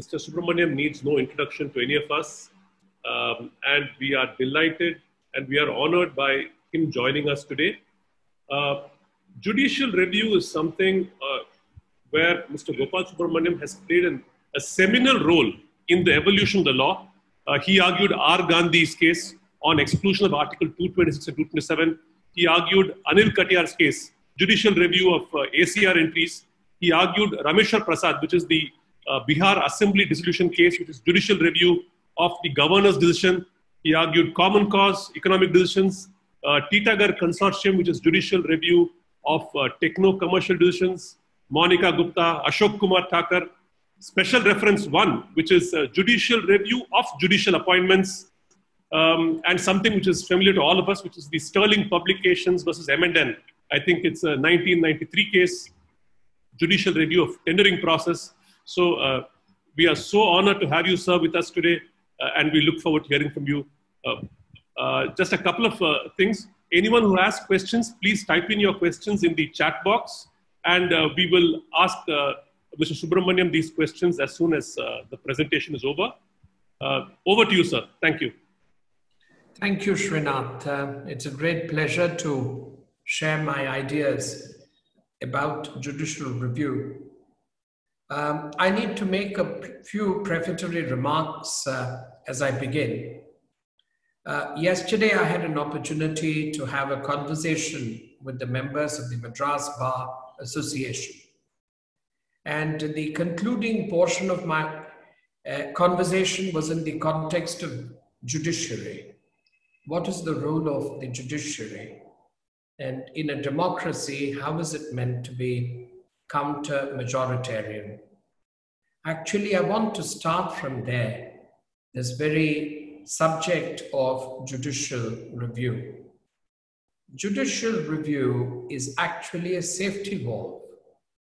Mr. Subramanium needs no introduction to any of us. Um, and we are delighted and we are honored by him joining us today. Uh, judicial review is something uh, where Mr. Gopal Subramanium has played an, a seminal role in the evolution of the law. Uh, he argued R. Gandhi's case on exclusion of Article 226 and 227. He argued Anil Katiyar's case, judicial review of uh, ACR entries. He argued Rameshwar Prasad, which is the uh, Bihar Assembly dissolution case, which is judicial review of the governor's decision. He argued common cause, economic decisions, uh, Titagarh Consortium, which is judicial review of uh, techno-commercial decisions, Monica Gupta, Ashok Kumar Thakur, special reference one, which is uh, judicial review of judicial appointments, um, and something which is familiar to all of us, which is the Sterling Publications versus M&N. I think it's a 1993 case, judicial review of tendering process. So uh, we are so honored to have you, sir, with us today, uh, and we look forward to hearing from you. Uh, uh just a couple of uh, things. Anyone who has questions, please type in your questions in the chat box, and uh, we will ask Mr. Subramanium these questions as soon as the presentation is over. over to you, sir. Thank you. Thank you, Srinath. it's a great pleasure to share my ideas about judicial review um, I need to make a few prefatory remarks uh, as I begin. Uh, yesterday, I had an opportunity to have a conversation with the members of the Madras Bar Association. And the concluding portion of my uh, conversation was in the context of judiciary. What is the role of the judiciary? And in a democracy, how is it meant to be counter majoritarian. Actually, I want to start from there, this very subject of judicial review. Judicial review is actually a safety valve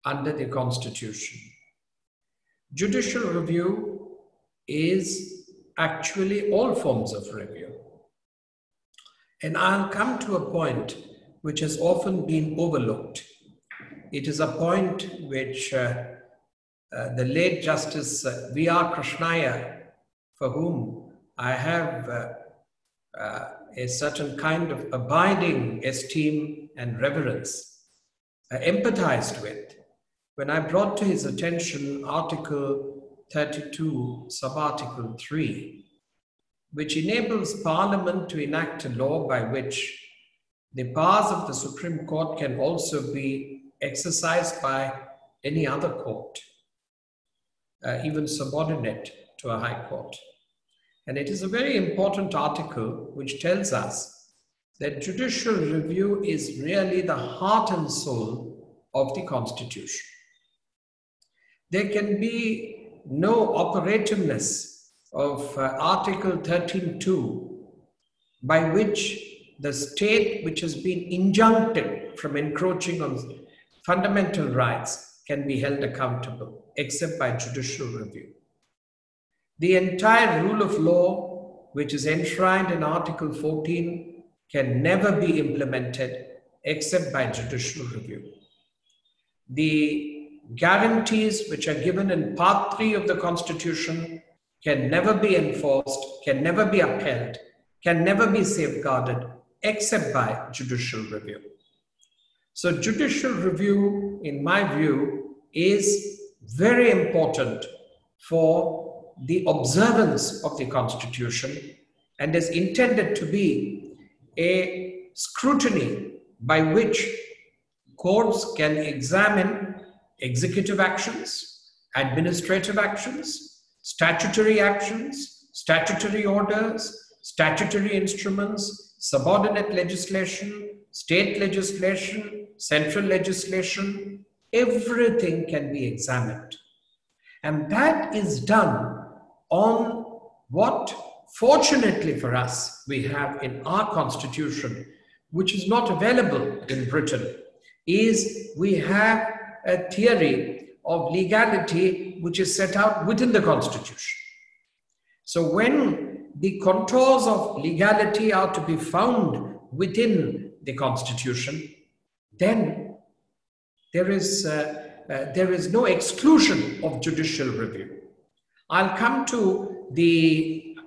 under the Constitution. Judicial review is actually all forms of review. And I'll come to a point which has often been overlooked it is a point which uh, uh, the late Justice uh, V.R. Krishna Iyer, for whom I have uh, uh, a certain kind of abiding esteem and reverence, uh, empathized with, when I brought to his attention Article 32, Subarticle 3, which enables Parliament to enact a law by which the powers of the Supreme Court can also be exercised by any other court, uh, even subordinate to a high court. And it is a very important article which tells us that judicial review is really the heart and soul of the Constitution. There can be no operativeness of uh, Article 13.2 by which the state which has been injuncted from encroaching on fundamental rights can be held accountable except by judicial review. The entire rule of law, which is enshrined in Article 14, can never be implemented except by judicial review. The guarantees which are given in Part 3 of the Constitution can never be enforced, can never be upheld, can never be safeguarded except by judicial review. So judicial review, in my view, is very important for the observance of the Constitution and is intended to be a scrutiny by which courts can examine executive actions, administrative actions, statutory actions, statutory orders, statutory instruments, subordinate legislation, state legislation, central legislation, everything can be examined. And that is done on what, fortunately for us, we have in our constitution, which is not available in Britain, is we have a theory of legality which is set out within the constitution. So when the contours of legality are to be found within the constitution, then there is, uh, uh, there is no exclusion of judicial review. I'll come to the.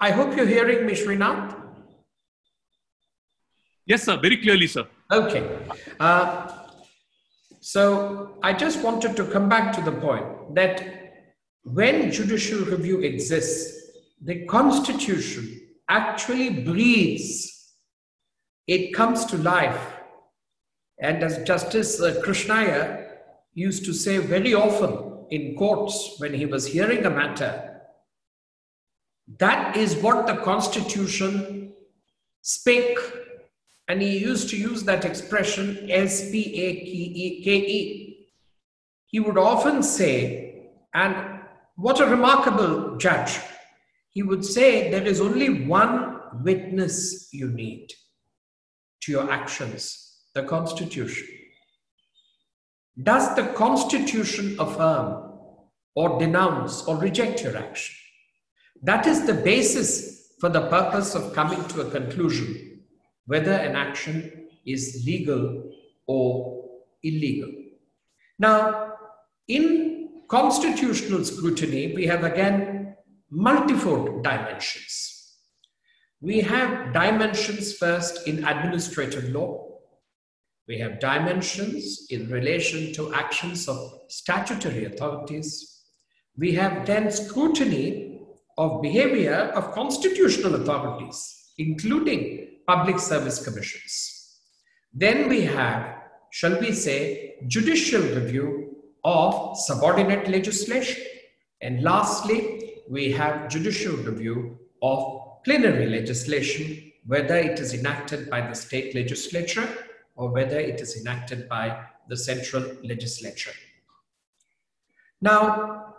I hope you're hearing me, Srinath. Yes, sir. Very clearly, sir. Okay. Uh, so I just wanted to come back to the point that when judicial review exists, the Constitution actually breathes. It comes to life. And as Justice uh, Krishna Iyer used to say very often in courts when he was hearing a matter, that is what the Constitution spake and he used to use that expression S P A K E. He would often say, and what a remarkable judge, he would say, there is only one witness you need to your actions the Constitution. Does the Constitution affirm or denounce or reject your action? That is the basis for the purpose of coming to a conclusion whether an action is legal or illegal. Now, in constitutional scrutiny, we have again multifold dimensions. We have dimensions first in administrative law. We have dimensions in relation to actions of statutory authorities. We have then scrutiny of behavior of constitutional authorities, including public service commissions. Then we have, shall we say, judicial review of subordinate legislation. And lastly, we have judicial review of plenary legislation, whether it is enacted by the state legislature or whether it is enacted by the central legislature. Now,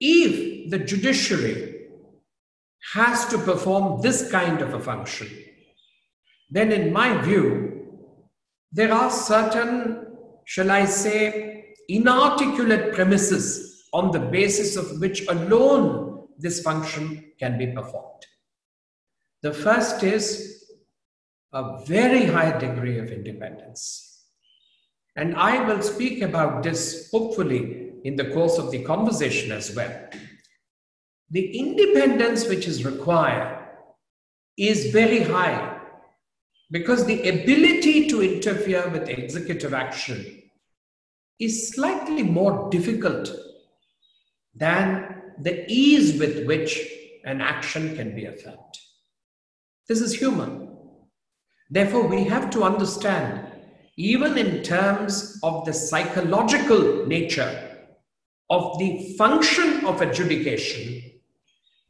if the judiciary has to perform this kind of a function, then in my view, there are certain, shall I say, inarticulate premises on the basis of which alone this function can be performed. The first is a very high degree of independence. And I will speak about this hopefully in the course of the conversation as well. The independence which is required is very high because the ability to interfere with executive action is slightly more difficult than the ease with which an action can be affirmed. This is human. Therefore, we have to understand, even in terms of the psychological nature of the function of adjudication,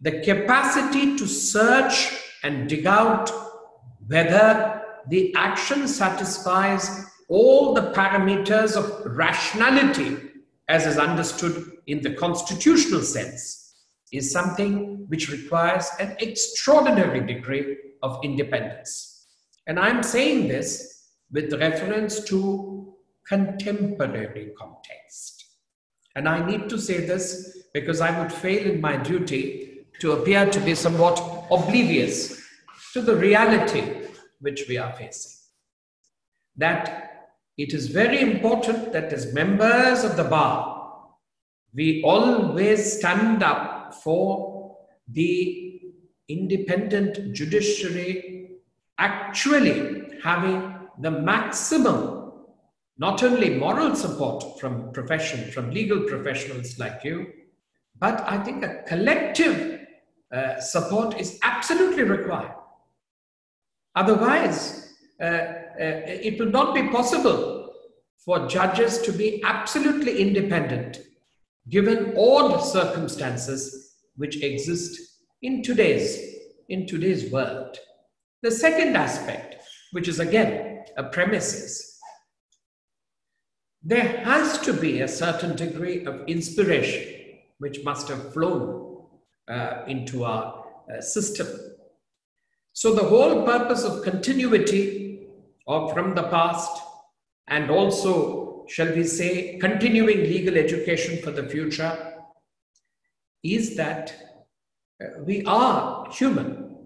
the capacity to search and dig out whether the action satisfies all the parameters of rationality as is understood in the constitutional sense is something which requires an extraordinary degree of independence. And I'm saying this with reference to contemporary context. And I need to say this because I would fail in my duty to appear to be somewhat oblivious to the reality which we are facing. That it is very important that as members of the bar, we always stand up for the independent judiciary actually having the maximum, not only moral support from profession, from legal professionals like you, but I think a collective uh, support is absolutely required. Otherwise, uh, it will not be possible for judges to be absolutely independent given all the circumstances which exist in today's in today's world. The second aspect which is again a premise is there has to be a certain degree of inspiration which must have flown uh, into our uh, system. So the whole purpose of continuity of from the past and also, shall we say, continuing legal education for the future is that uh, we are human,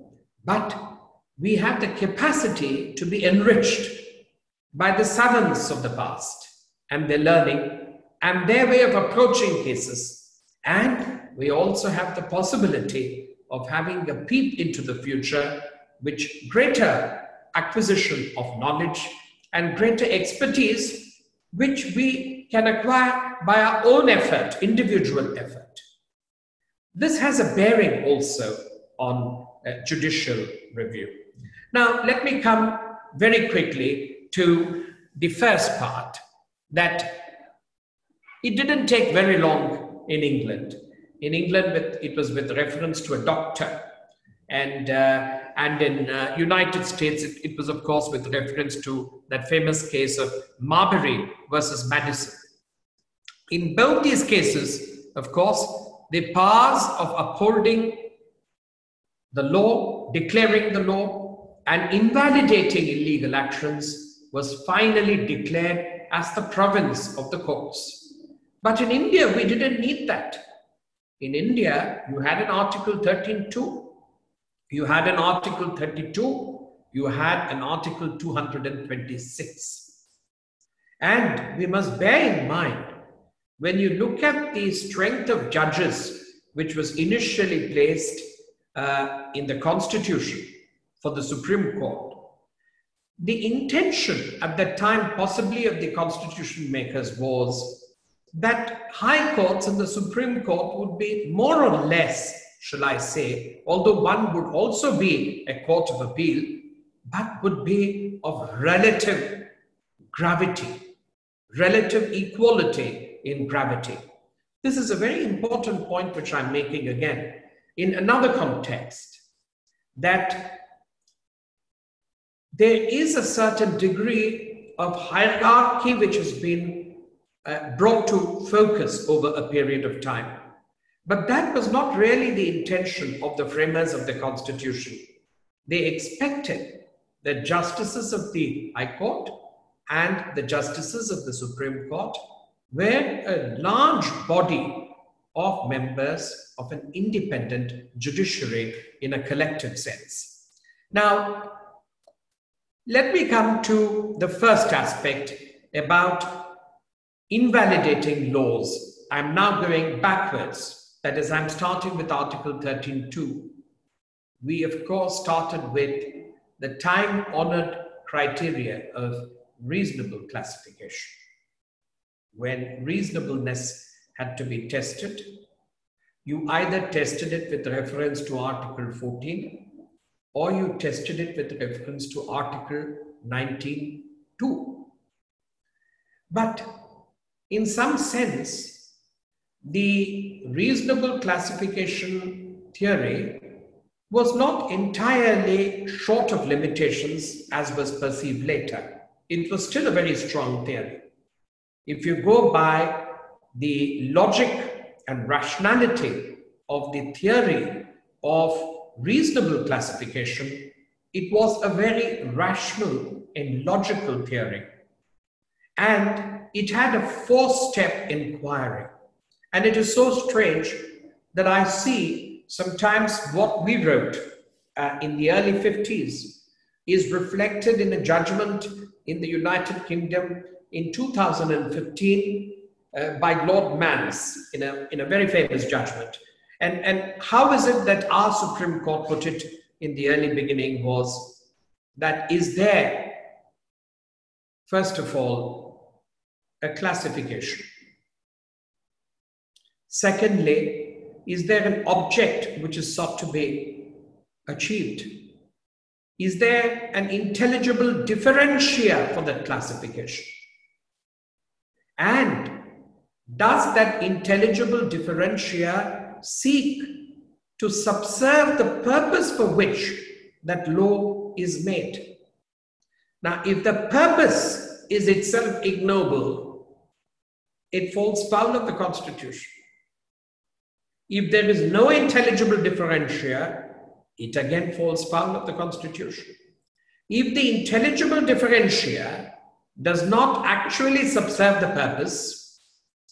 but we have the capacity to be enriched by the savants of the past and their learning and their way of approaching cases. And we also have the possibility of having a peep into the future, which greater acquisition of knowledge and greater expertise, which we can acquire by our own effort, individual effort. This has a bearing also on uh, judicial review. Now, let me come very quickly to the first part that it didn't take very long in England. In England, it was with reference to a doctor. And, uh, and in uh, United States, it, it was, of course, with reference to that famous case of Marbury versus Madison. In both these cases, of course, the powers of upholding the law, declaring the law, and invalidating illegal actions was finally declared as the province of the courts. But in India, we didn't need that. In India, you had an Article 13.2, you had an Article 32, you had an Article 226. And we must bear in mind, when you look at the strength of judges, which was initially placed uh, in the Constitution for the Supreme Court, the intention at that time, possibly of the Constitution makers, was that high courts and the Supreme Court would be more or less, shall I say, although one would also be a court of appeal, but would be of relative gravity, relative equality in gravity. This is a very important point which I'm making again in another context that there is a certain degree of hierarchy which has been uh, brought to focus over a period of time. But that was not really the intention of the framers of the Constitution. They expected the justices of the High Court and the justices of the Supreme Court were a large body of members of an independent judiciary in a collective sense. Now, let me come to the first aspect about invalidating laws. I'm now going backwards. That is, I'm starting with Article 13.2. We, of course, started with the time honored criteria of reasonable classification. When reasonableness had to be tested, you either tested it with reference to Article 14 or you tested it with reference to Article 19.2. But in some sense, the reasonable classification theory was not entirely short of limitations as was perceived later. It was still a very strong theory. If you go by the logic and rationality of the theory of reasonable classification, it was a very rational and logical theory. And it had a four-step inquiry. And it is so strange that I see sometimes what we wrote uh, in the early 50s is reflected in a judgment in the United Kingdom in 2015 uh, by Lord Mance in a, in a very famous judgment. And, and how is it that our Supreme Court put it in the early beginning was that is there, first of all, a classification. Secondly, is there an object which is sought to be achieved? Is there an intelligible differentia for that classification? And does that intelligible differentia seek to subserve the purpose for which that law is made? Now, if the purpose is itself ignoble, it falls foul of the Constitution. If there is no intelligible differentia, it again falls foul of the Constitution. If the intelligible differentia does not actually subserve the purpose,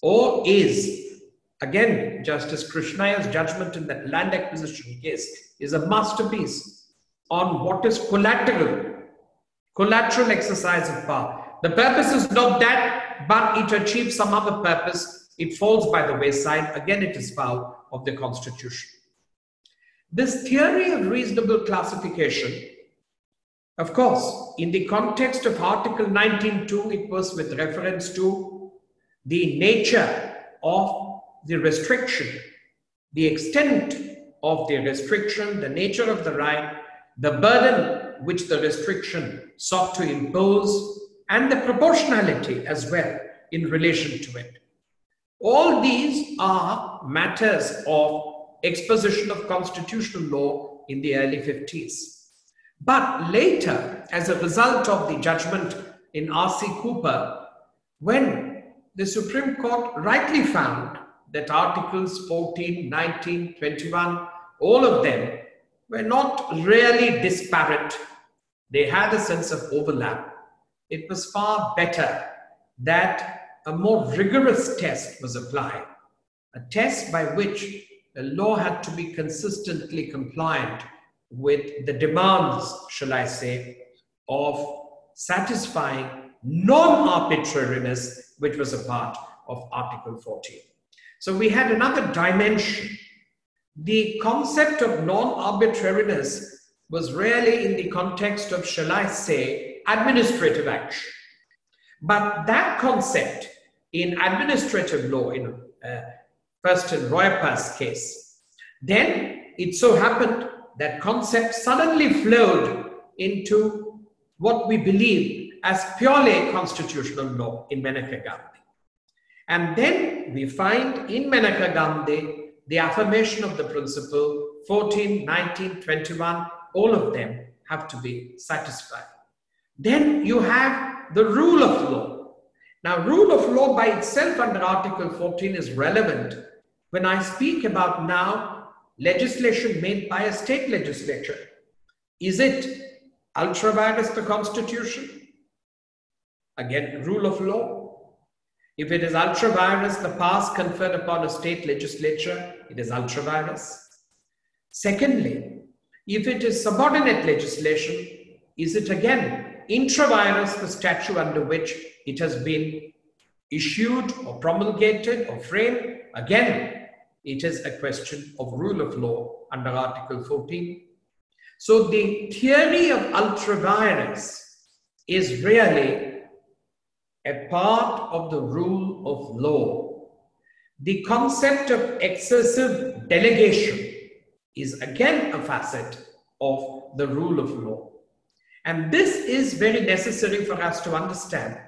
or is, again, Justice Krishna's judgment in that land acquisition case is a masterpiece on what is collateral, collateral exercise of power. The purpose is not that, but it achieves some other purpose. It falls by the wayside. Again, it is foul of the Constitution. This theory of reasonable classification, of course, in the context of Article 19.2, it was with reference to the nature of the restriction, the extent of the restriction, the nature of the right, the burden which the restriction sought to impose, and the proportionality as well in relation to it. All these are matters of exposition of constitutional law in the early 50s. But later, as a result of the judgment in R.C. Cooper, when the Supreme Court rightly found that Articles 14, 19, 21, all of them were not really disparate. They had a sense of overlap. It was far better that a more rigorous test was applied, a test by which the law had to be consistently compliant with the demands, shall I say, of satisfying non arbitrariness, which was a part of Article 14. So we had another dimension. The concept of non arbitrariness was really in the context of, shall I say, administrative action. But that concept in administrative law, in uh, first in Royappa's case. Then it so happened that concept suddenly flowed into what we believe as purely constitutional law in Maneka Gandhi. And then we find in Maneka Gandhi the affirmation of the principle 14, 19, 21, all of them have to be satisfied. Then you have the rule of law. Now, rule of law by itself under Article 14 is relevant when I speak about now legislation made by a state legislature, is it ultra vires the constitution? Again, rule of law. If it is ultra vires the powers conferred upon a state legislature, it is ultra vires. Secondly, if it is subordinate legislation, is it again intra vires the statute under which it has been issued or promulgated or framed? Again, it is a question of rule of law under Article 14. So the theory of ultra vires is really a part of the rule of law. The concept of excessive delegation is again a facet of the rule of law. And this is very necessary for us to understand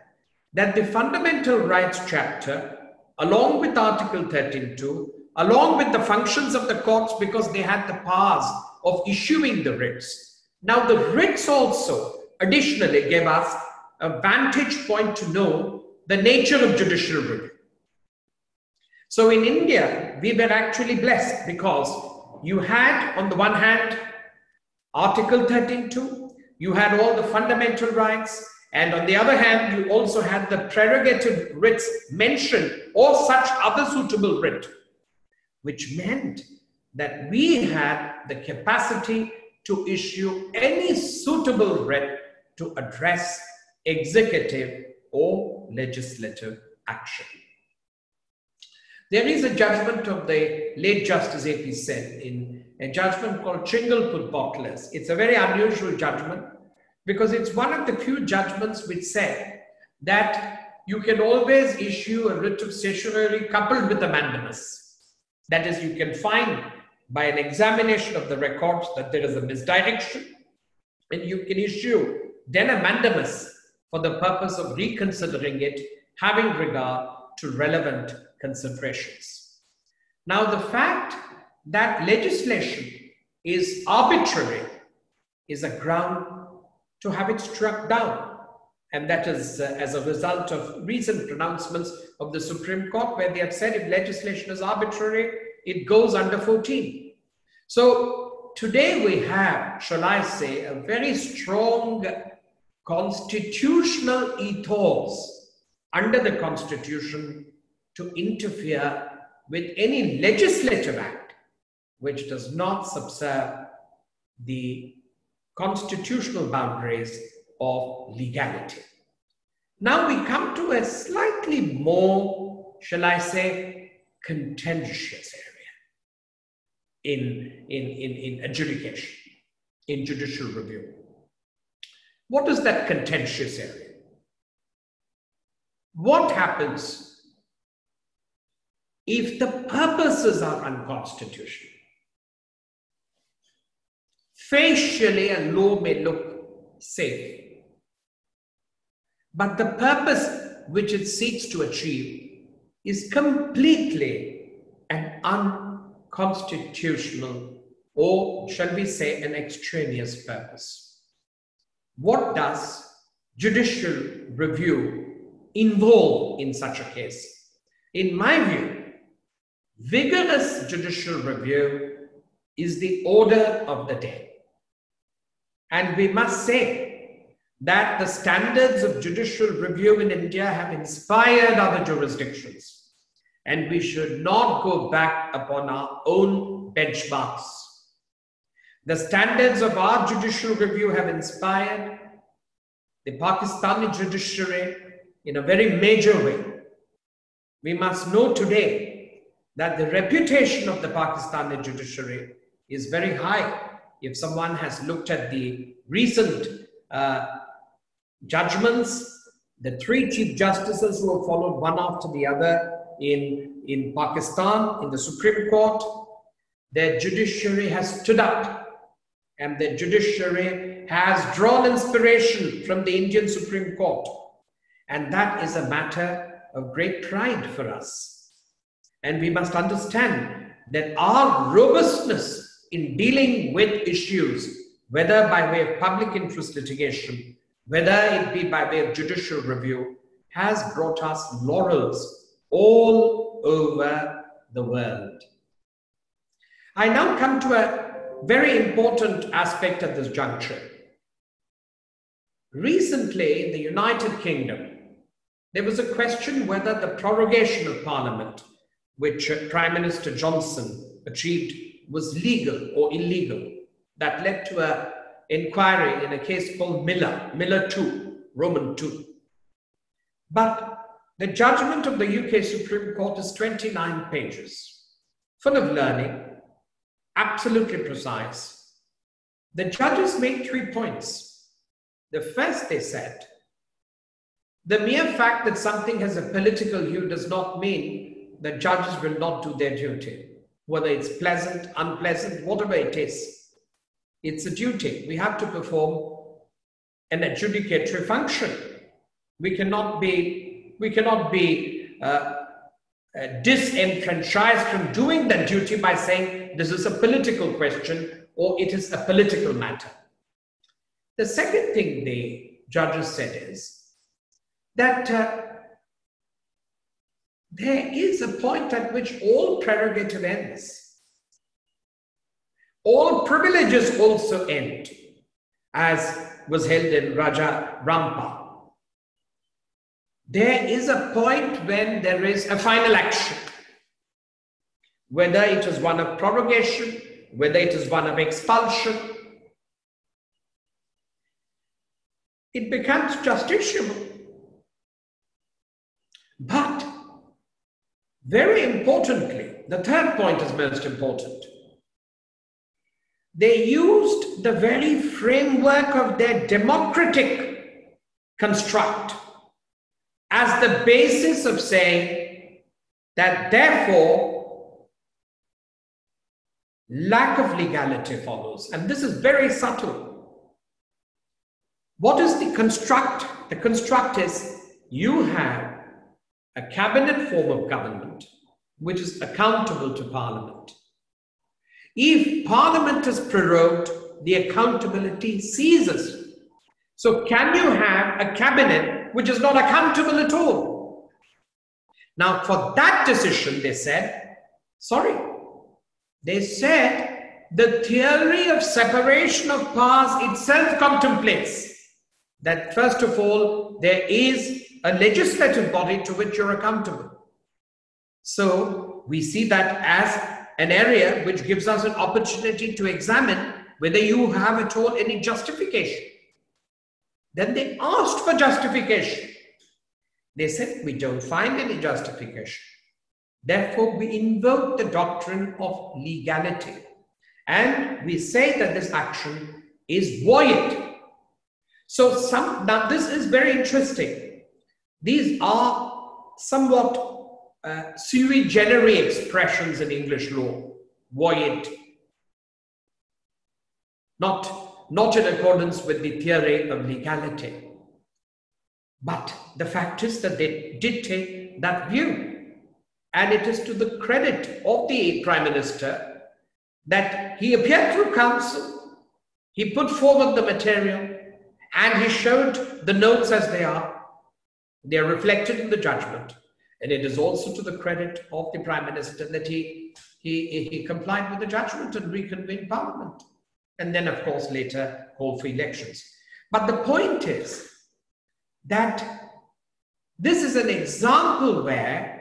that the fundamental rights chapter, along with Article 13.2, along with the functions of the courts because they had the powers of issuing the writs. Now, the writs also additionally gave us a vantage point to know the nature of judicial review. So, in India, we were actually blessed because you had, on the one hand, Article 13.2, you had all the fundamental rights, and on the other hand, you also had the prerogative writs mentioned or such other suitable writ which meant that we had the capacity to issue any suitable writ to address executive or legislative action. There is a judgment of the late Justice A.P. Sen in a judgment called Chingleput Bottlers. It's a very unusual judgment because it's one of the few judgments which say that you can always issue a writ of certiorari coupled with a mandamus. That is, you can find by an examination of the records that there is a misdirection, and you can issue then a mandamus for the purpose of reconsidering it, having regard to relevant considerations. Now, the fact that legislation is arbitrary is a ground to have it struck down. And that is uh, as a result of recent pronouncements of the Supreme Court, where they have said if legislation is arbitrary, it goes under 14. So today we have, shall I say, a very strong constitutional ethos under the Constitution to interfere with any legislative act which does not subserve the constitutional boundaries of legality. Now we come to a slightly more, shall I say, contentious area in, in, in, in adjudication, in judicial review. What is that contentious area? What happens if the purposes are unconstitutional? Facially, a law may look safe, but the purpose which it seeks to achieve is completely an unconstitutional, or shall we say, an extraneous purpose. What does judicial review involve in such a case? In my view, vigorous judicial review is the order of the day. And we must say that the standards of judicial review in India have inspired other jurisdictions. And we should not go back upon our own benchmarks. The standards of our judicial review have inspired the Pakistani judiciary in a very major way. We must know today that the reputation of the Pakistani judiciary is very high if someone has looked at the recent uh, judgments, the three chief justices who have followed one after the other in, in Pakistan, in the Supreme Court, their judiciary has stood up and their judiciary has drawn inspiration from the Indian Supreme Court. And that is a matter of great pride for us. And we must understand that our robustness in dealing with issues, whether by way of public interest litigation, whether it be by way of judicial review, has brought us laurels all over the world. I now come to a very important aspect at this juncture. Recently, in the United Kingdom, there was a question whether the prorogation of Parliament, which Prime Minister Johnson achieved was legal or illegal. That led to an inquiry in a case called Miller, Miller 2, Roman 2. But the judgment of the UK Supreme Court is 29 pages, full of learning, absolutely precise. The judges made three points. The first, they said, the mere fact that something has a political hue does not mean that judges will not do their duty whether it's pleasant, unpleasant, whatever it is. It's a duty. We have to perform an adjudicatory function. We cannot be, we cannot be uh, uh, disenfranchised from doing that duty by saying this is a political question or it is a political matter. The second thing the judges said is that uh, there is a point at which all prerogative ends. All privileges also end, as was held in Raja Ram Pal. There is a point when there is a final action, whether it is one of prorogation, whether it is one of expulsion. It becomes justiciable. But very importantly, the third point is most important. They used the very framework of their democratic construct as the basis of saying that therefore lack of legality follows. And this is very subtle. What is the construct? The construct is you have a cabinet form of government which is accountable to Parliament. If Parliament is prorogued, the accountability ceases. So, can you have a cabinet which is not accountable at all? Now, for that decision, they said, sorry, they said the theory of separation of powers itself contemplates that, first of all, there is a legislative body to which you're accountable. So we see that as an area which gives us an opportunity to examine whether you have at all any justification. Then they asked for justification. They said, we don't find any justification. Therefore, we invoke the doctrine of legality. And we say that this action is void. So some now this is very interesting. These are somewhat uh, sui generis expressions in English law. Void. Not, not in accordance with the theory of legality. But the fact is that they did take that view. And it is to the credit of the Prime Minister that he appeared through council, he put forward the material, and he showed the notes as they are. They are reflected in the judgment. And it is also to the credit of the Prime Minister that he, he, he complied with the judgment and reconvened Parliament. And then, of course, later called for elections. But the point is that this is an example where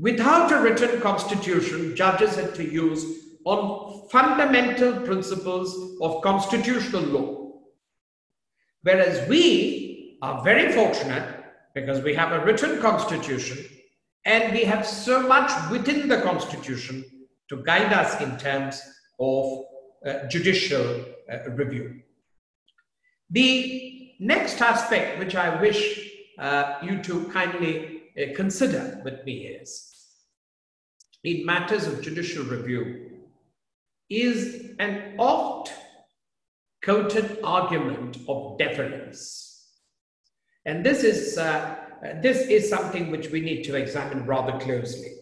Without a written constitution, judges had to use on fundamental principles of constitutional law. Whereas we are very fortunate because we have a written constitution and we have so much within the constitution to guide us in terms of uh, judicial uh, review. The next aspect which I wish uh, you to kindly uh, consider with me is in matters of judicial review is an oft quoted argument of deference. And this is, uh, this is something which we need to examine rather closely.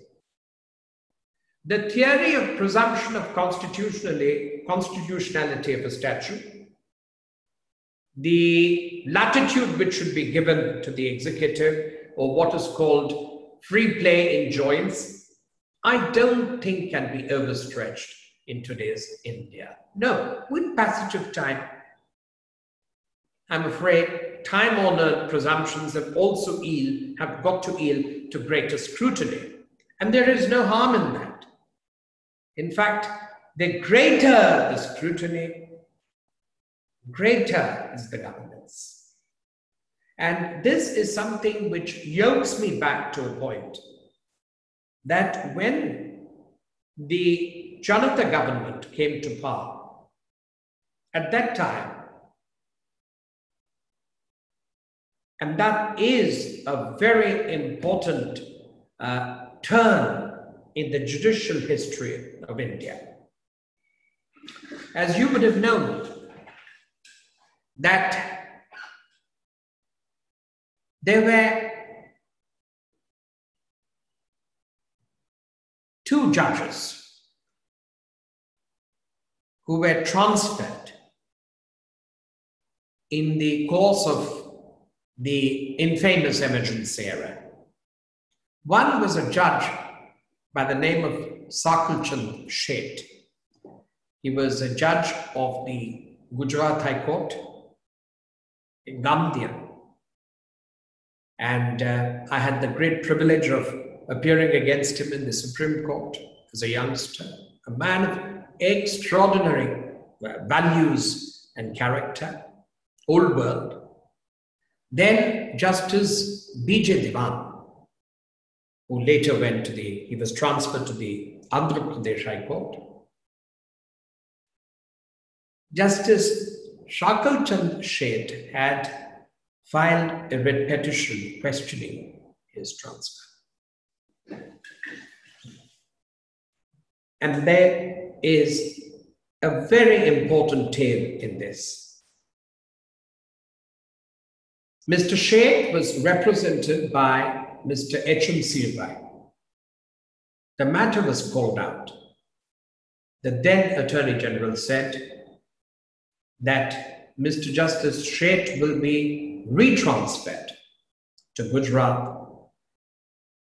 The theory of presumption of constitutionally, constitutionality of a statute, the latitude which should be given to the executive, or what is called free play in joints, I don't think can be overstretched in today's India. No, with passage of time, I'm afraid time honored presumptions have also yield, have got to yield to greater scrutiny. And there is no harm in that. In fact, the greater the scrutiny, greater is the governance. And this is something which yokes me back to a point that when the Janata government came to power, at that time, and that is a very important uh, turn in the judicial history of India. As you would have known, that there were two judges who were transferred in the course of the infamous emergency era. One was a judge by the name of Sankalchand Sheth. He was a judge of the Gujarat High Court in Gandhia. And uh, I had the great privilege of appearing against him in the Supreme Court as a youngster, a man of extraordinary values and character, old world. Then Justice B.J. Diwan, who later went to the, he was transferred to the Andhra Pradesh High Court. Justice Sankalchand Sheth had filed a writ petition questioning his transfer. And there is a very important tale in this. Mr. Sheth was represented by Mr. H.M. Seervai. The matter was called out. The then Attorney General said that Mr. Justice Sheth will be retransferred to Gujarat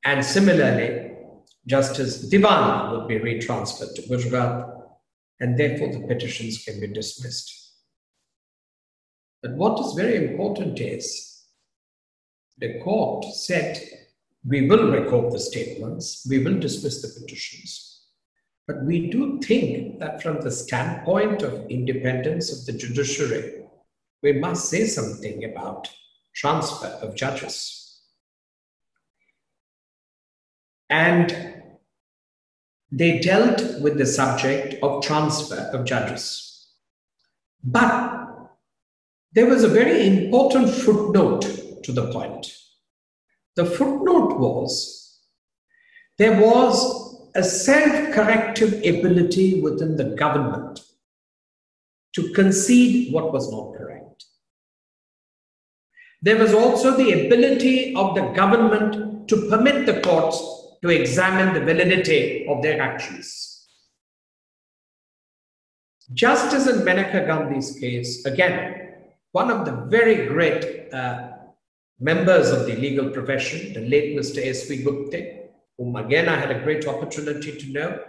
and similarly Justice Diwan would be retransferred to Gujarat, and therefore the petitions can be dismissed. But what is very important is the court said, we will record the statements, we will dismiss the petitions. But we do think that from the standpoint of independence of the judiciary, we must say something about transfer of judges. And they dealt with the subject of transfer of judges. But there was a very important footnote to the point. The footnote was there was a self corrective ability within the government to concede what was not correct. There was also the ability of the government to permit the courts to examine the validity of their actions. Just as in Maneka Gandhi's case, again, one of the very great uh, members of the legal profession, the late Mr. S.V. Gupte, whom again I had a great opportunity to know,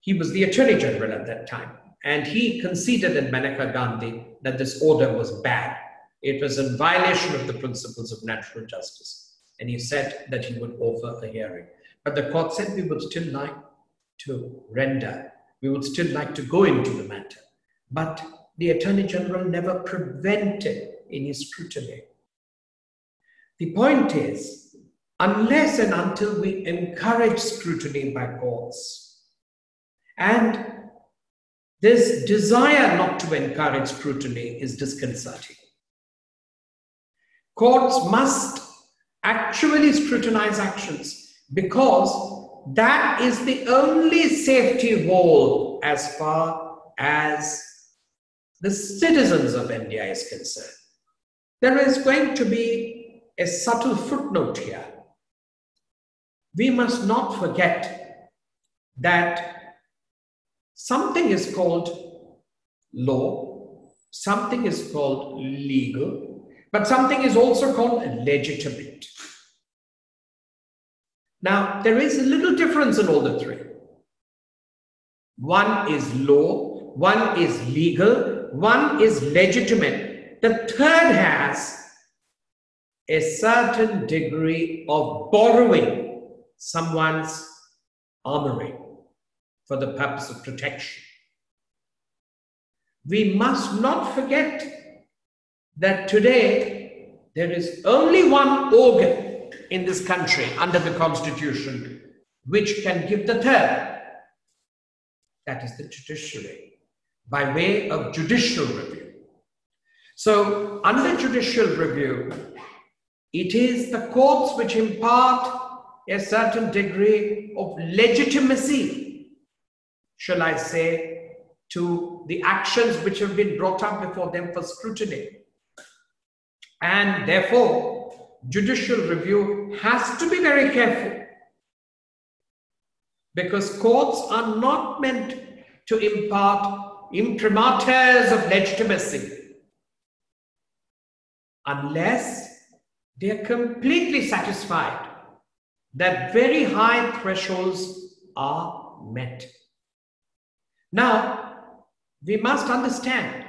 he was the Attorney General at that time. And he conceded in Maneka Gandhi that this order was bad. It was in violation of the principles of natural justice. And he said that he would offer a hearing. But the court said we would still like to render, we would still like to go into the matter. But the Attorney General never prevented any scrutiny. The point is, unless and until we encourage scrutiny by courts and this desire not to encourage scrutiny is disconcerting. Courts must actually scrutinize actions because that is the only safety wall as far as the citizens of India is concerned. There is going to be a subtle footnote here. We must not forget that Something is called law, something is called legal, but something is also called legitimate. Now, there is a little difference in all the three. One is law, one is legal, one is legitimate. The third has a certain degree of borrowing someone's armory for the purpose of protection. We must not forget that today there is only one organ in this country under the Constitution which can give the third. That is the judiciary by way of judicial review. So, under judicial review, it is the courts which impart a certain degree of legitimacy shall I say, to the actions which have been brought up before them for scrutiny. And therefore, judicial review has to be very careful because courts are not meant to impart imprimaturs of legitimacy unless they are completely satisfied that very high thresholds are met. Now, we must understand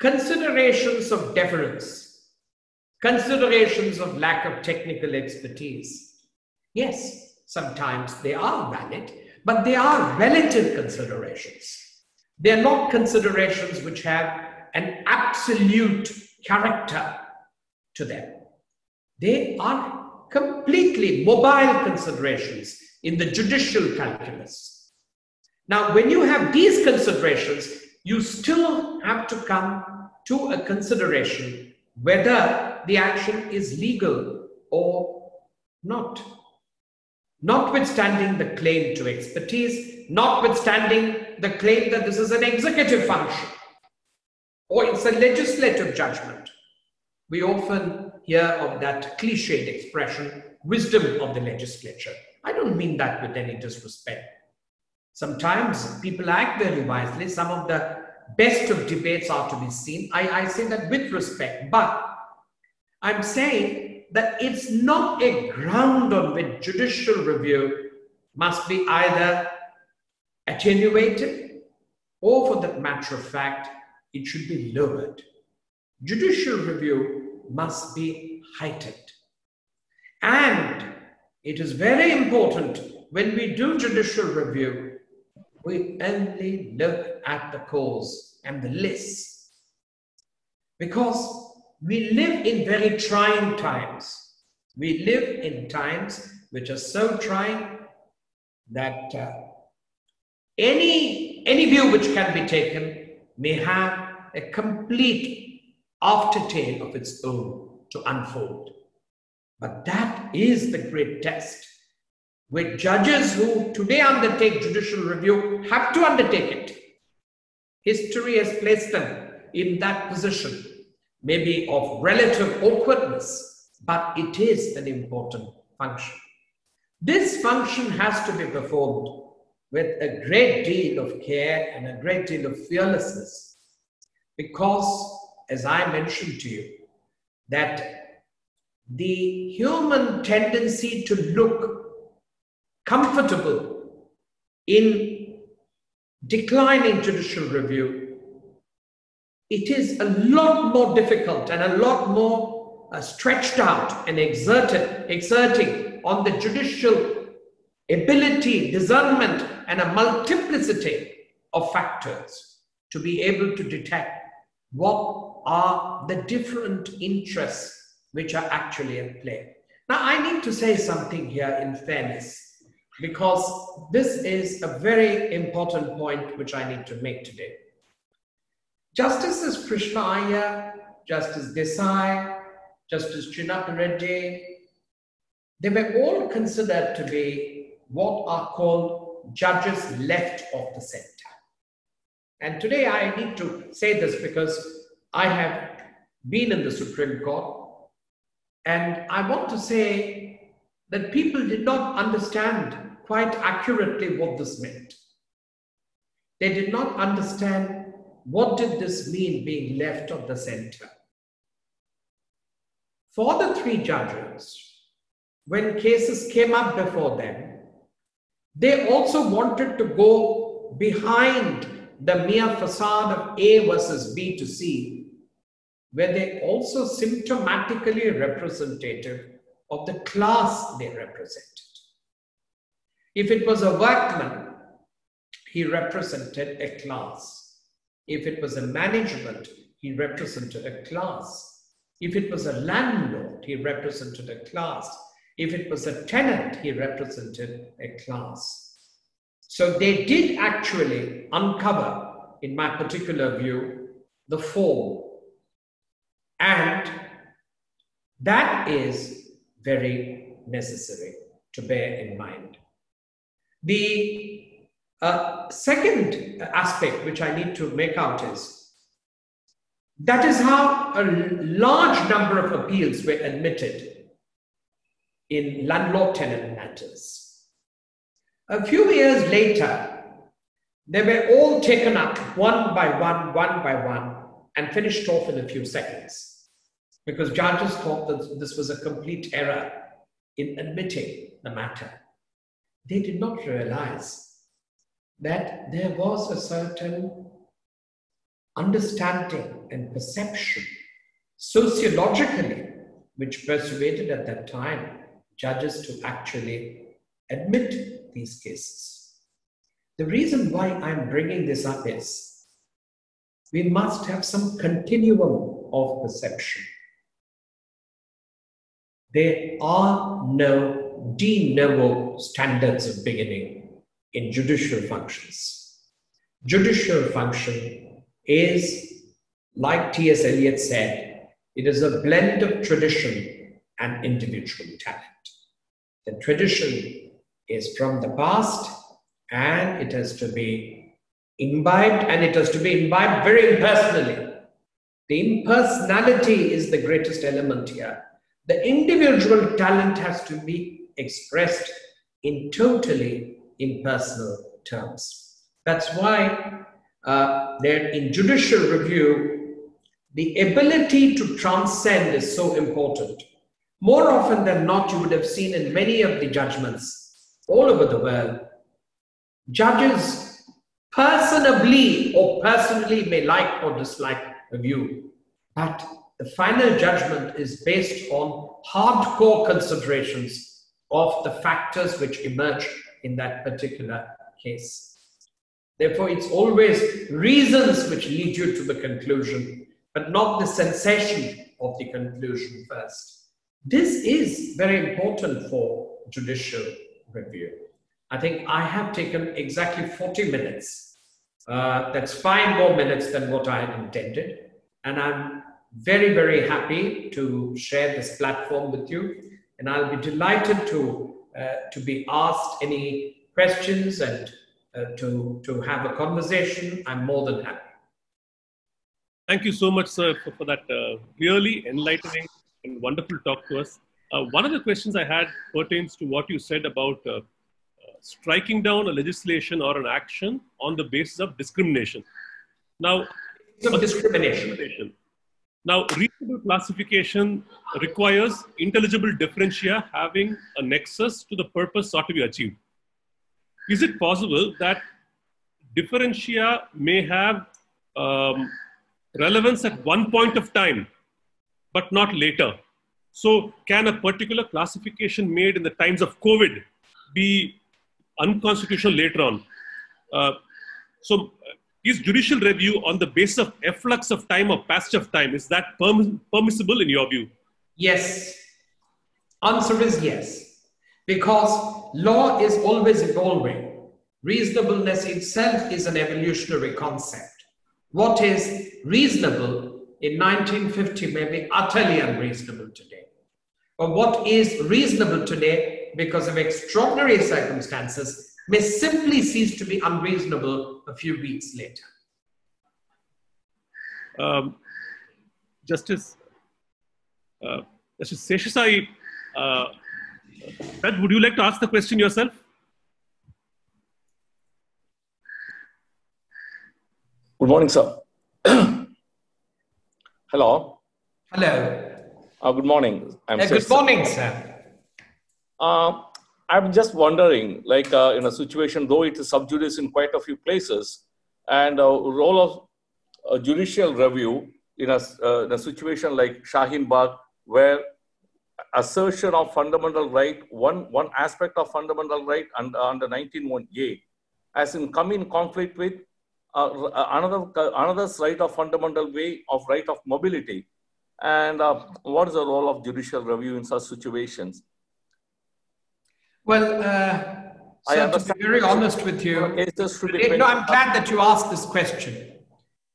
considerations of deference, considerations of lack of technical expertise. Yes, sometimes they are valid, but they are relative considerations. They are not considerations which have an absolute character to them. They are completely mobile considerations in the judicial calculus. Now, when you have these considerations, you still have to come to a consideration whether the action is legal or not. Notwithstanding the claim to expertise, notwithstanding the claim that this is an executive function or it's a legislative judgment, we often hear of that cliched expression, wisdom of the legislature. I don't mean that with any disrespect. Sometimes people act very wisely. Some of the best of debates are to be seen. I, I say that with respect, but I'm saying that it's not a ground on which judicial review must be either attenuated or, for that matter of fact, it should be lowered. Judicial review must be heightened. And it is very important when we do judicial review we only look at the cause and the list. Because we live in very trying times. We live in times which are so trying that uh, any, any view which can be taken may have a complete aftertale of its own to unfold. But that is the great test which judges who today undertake judicial review have to undertake it. History has placed them in that position, maybe of relative awkwardness, but it is an important function. This function has to be performed with a great deal of care and a great deal of fearlessness. Because, as I mentioned to you, that the human tendency to look comfortable in declining judicial review, it is a lot more difficult and a lot more uh, stretched out and exerted, exerting on the judicial ability, discernment, and a multiplicity of factors to be able to detect what are the different interests which are actually at play. Now, I need to say something here in fairness because this is a very important point which I need to make today. Justices Krishna Iyer, Justice Desai, Justice Chinnappa Reddy, they were all considered to be what are called judges left of the center. And today I need to say this because I have been in the Supreme Court and I want to say that people did not understand quite accurately what this meant. They did not understand what did this mean being left of the center. For the three judges, when cases came up before them, they also wanted to go behind the mere facade of A versus B to C, where they also symptomatically representative of the class they represented. If it was a workman, he represented a class. If it was a management, he represented a class. If it was a landlord, he represented a class. If it was a tenant, he represented a class. So they did actually uncover, in my particular view, the form. And that is very necessary to bear in mind. The uh, second aspect which I need to make out is that is how a large number of appeals were admitted in landlord tenant matters. A few years later, they were all taken up one by one, one by one, and finished off in a few seconds because judges thought that this was a complete error in admitting the matter they did not realize that there was a certain understanding and perception sociologically which persuaded at that time judges to actually admit these cases. The reason why I'm bringing this up is we must have some continuum of perception. There are no de novo standards of beginning in judicial functions. Judicial function is, like T.S. Eliot said, it is a blend of tradition and individual talent. The tradition is from the past and it has to be imbibed and it has to be imbibed very impersonally. The impersonality is the greatest element here. The individual talent has to be expressed in totally impersonal terms. That's why uh, there in judicial review, the ability to transcend is so important. More often than not, you would have seen in many of the judgments all over the world, judges personably or personally may like or dislike a view, but the final judgment is based on hardcore considerations of the factors which emerge in that particular case. Therefore, it's always reasons which lead you to the conclusion, but not the sensation of the conclusion first. This is very important for judicial review. I think I have taken exactly 40 minutes. Uh, that's five more minutes than what I had intended. And I'm very, very happy to share this platform with you. And I'll be delighted to, uh, to be asked any questions and uh, to, to have a conversation. I'm more than happy. Thank you so much, sir, for, for that uh, really enlightening and wonderful talk to us. Uh, one of the questions I had pertains to what you said about uh, uh, striking down a legislation or an action on the basis of discrimination. Now, discrimination. discrimination. Now, reasonable classification requires intelligible differentia having a nexus to the purpose sought to be achieved. Is it possible that differentia may have um, relevance at one point of time, but not later? So, can a particular classification made in the times of COVID be unconstitutional later on? Uh, so, is judicial review on the basis of efflux of time or passage of time is that perm- permissible in your view? Yes. Answer is yes. Because law is always evolving. Reasonableness itself is an evolutionary concept. What is reasonable in 1950 may be utterly unreasonable today but what is reasonable today because of extraordinary circumstances may simply cease to be unreasonable a few weeks later. Um, Justice, uh, Justice Seshasai, uh, would you like to ask the question yourself? Good morning, sir. Hello. Hello. Uh, good morning. I'm uh, good morning, sir. Uh, I'm just wondering, like uh, in a situation, though it is sub judice in quite a few places, and a role of a judicial review in a, uh, in a situation like Shaheen Bagh, where assertion of fundamental right, one, one aspect of fundamental right under, under 191A, as in come in conflict with uh, another right of fundamental way of right of mobility. And uh, what is the role of judicial review in such situations? Well, uh, so to be very honest with you, no, I'm glad that you asked this question.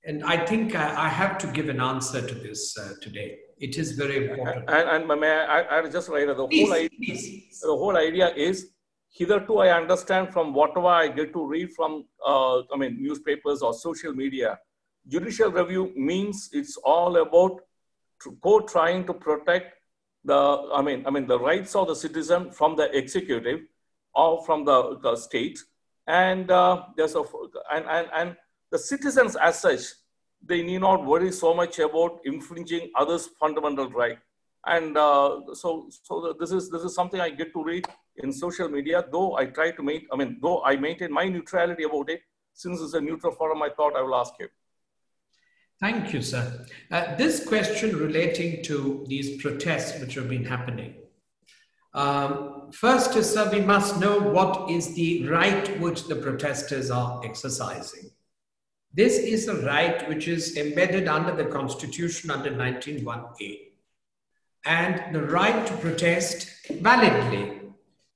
And I think I, I have to give an answer to this uh, today. It is very important. And, and may I, I just write the please, whole idea, please. the whole idea is hitherto I understand from whatever I get to read from uh, I mean newspapers or social media, judicial review means it's all about court trying to protect the, I mean, I mean, the rights of the citizen from the executive or from the, the state. And uh, there's a, and, and, and the citizens as such, they need not worry so much about infringing others' fundamental right. And uh, so, so this is this is something I get to read in social media. Though I try to make, I mean, though I maintain my neutrality about it, since it's a neutral forum, I thought I will ask you. Thank you, sir. Uh, this question relating to these protests which have been happening. Um, first is, sir, we must know what is the right which the protesters are exercising. This is a right which is embedded under the Constitution under 191A. And the right to protest validly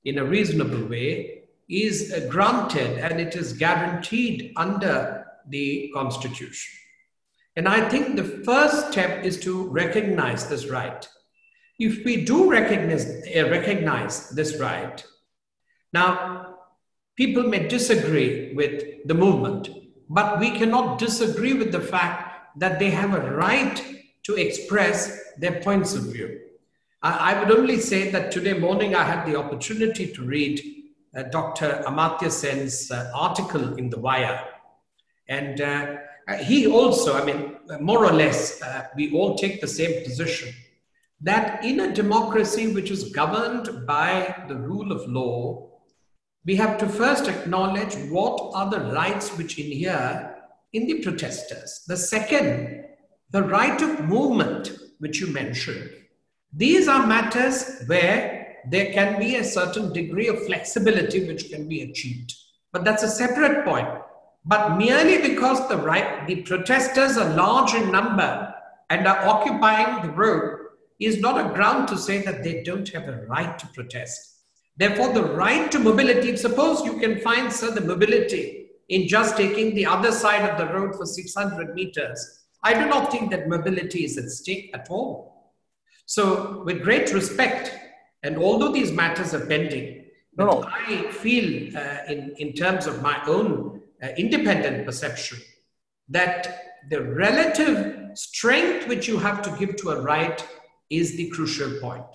in a reasonable way is granted and it is guaranteed under the Constitution. And I think the first step is to recognize this right. If we do recognize, uh, recognize this right, now people may disagree with the movement, but we cannot disagree with the fact that they have a right to express their points of view. I, I would only say that today morning I had the opportunity to read uh, Dr. Amartya Sen's uh, article in The Wire. And uh, he also, I mean, more or less, uh, we all take the same position that in a democracy which is governed by the rule of law, we have to first acknowledge what are the rights which inhere in the protesters. The second, the right of movement, which you mentioned. These are matters where there can be a certain degree of flexibility which can be achieved. But that's a separate point. But merely because the right, the protesters are large in number and are occupying the road, is not a ground to say that they don't have a right to protest. Therefore, the right to mobility, suppose you can find, sir, the mobility in just taking the other side of the road for 600 meters. I do not think that mobility is at stake at all. So, with great respect, and although these matters are pending, no. I feel, uh, in, in terms of my own uh, independent perception, that the relative strength which you have to give to a right is the crucial point.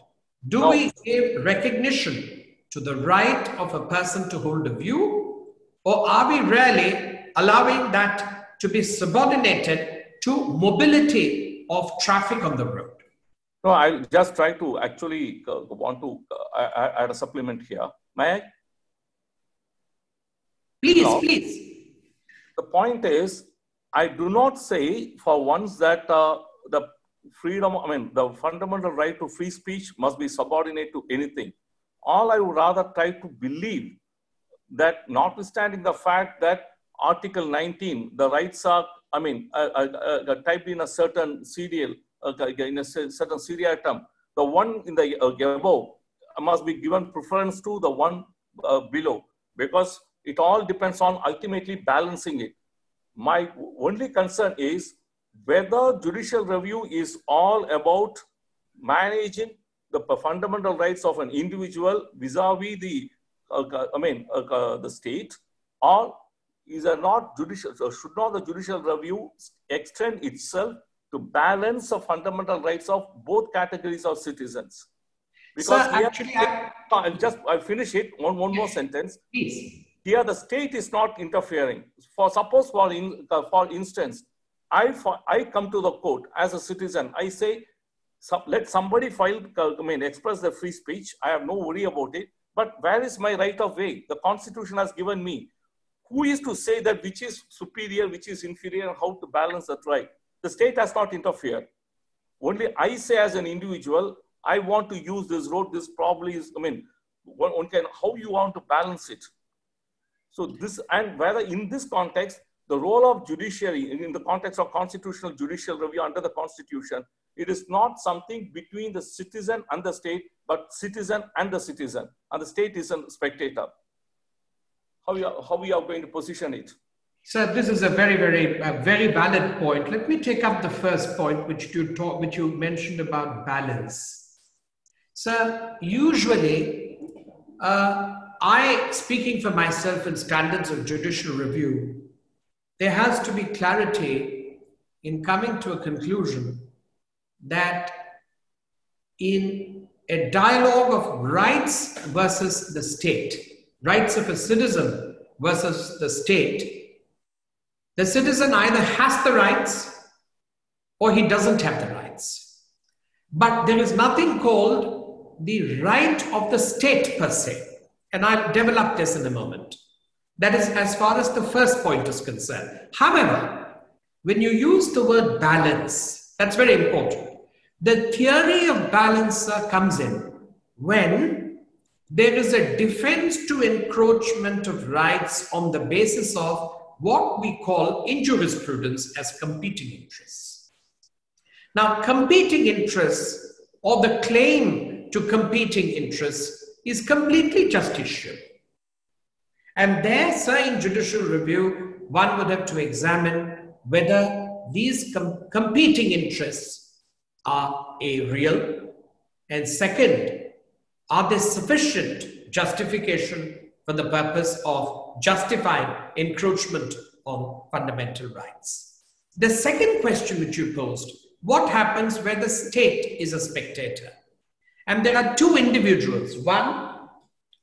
Do no. we give recognition to the right of a person to hold a view, or are we really allowing that to be subordinated to mobility of traffic on the road? No, I'll just try to actually uh, want to uh, add a supplement here. May I? Please, no. please. The point is, I do not say for once that uh, the freedom, I mean, the fundamental right to free speech must be subordinate to anything. All I would rather try to believe that notwithstanding the fact that Article 19, the rights are, I mean, uh, uh, uh, typed in a certain serial, uh, in a certain seriatim, the one in the uh, above must be given preference to the one uh, below because it all depends on ultimately balancing it. My only concern is whether judicial review is all about managing the fundamental rights of an individual vis-a-vis the, uh, I mean, uh, uh, the state, or is there not judicial, so should not the judicial review extend itself to balance the fundamental rights of both categories of citizens? Because Sir, actually, I, I'll just I'll finish it. One, one more sentence. Please. Here, the state is not interfering. For suppose, for in, uh, for instance, I, for, I come to the court as a citizen. I say, let somebody file, I mean, express the free speech. I have no worry about it. But where is my right of way? The constitution has given me. Who is to say that which is superior, which is inferior, how to balance that right? The state has not interfered. Only I say as an individual, I want to use this road. This probably is, I mean, one can, how you want to balance it. So this, and whether in this context, the role of judiciary in the context of constitutional judicial review under the constitution, it is not something between the citizen and the state, but citizen and the citizen, and the state is a spectator. How we are, how we are going to position it? Sir, this is a very, very, uh, very valid point. Let me take up the first point, which you talk, which you mentioned about balance. Sir, usually, uh, I, speaking for myself in standards of judicial review, there has to be clarity in coming to a conclusion that in a dialogue of rights versus the state, rights of a citizen versus the state, the citizen either has the rights or he doesn't have the rights. But there is nothing called the right of the state per se. And I'll develop this in a moment. That is as far as the first point is concerned. However, when you use the word balance, that's very important. The theory of balance comes in when there is a defense to encroachment of rights on the basis of what we call in jurisprudence as competing interests. Now, competing interests or the claim to competing interests is completely justiciable. And there, sir, in judicial review, one would have to examine whether these com competing interests are a real, and second, are there sufficient justification for the purpose of justifying encroachment on fundamental rights? The second question which you posed, what happens where the state is a spectator? And there are two individuals, one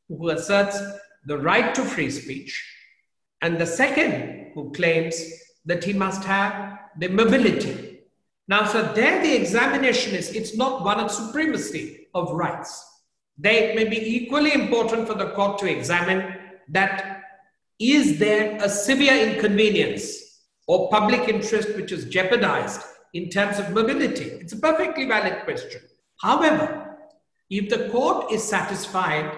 who asserts the right to free speech, and the second who claims that he must have the mobility. Now, so there the examination is, it's not one of supremacy of rights. There it may be equally important for the court to examine that is there a severe inconvenience or public interest which is jeopardized in terms of mobility? It's a perfectly valid question. However, if the court is satisfied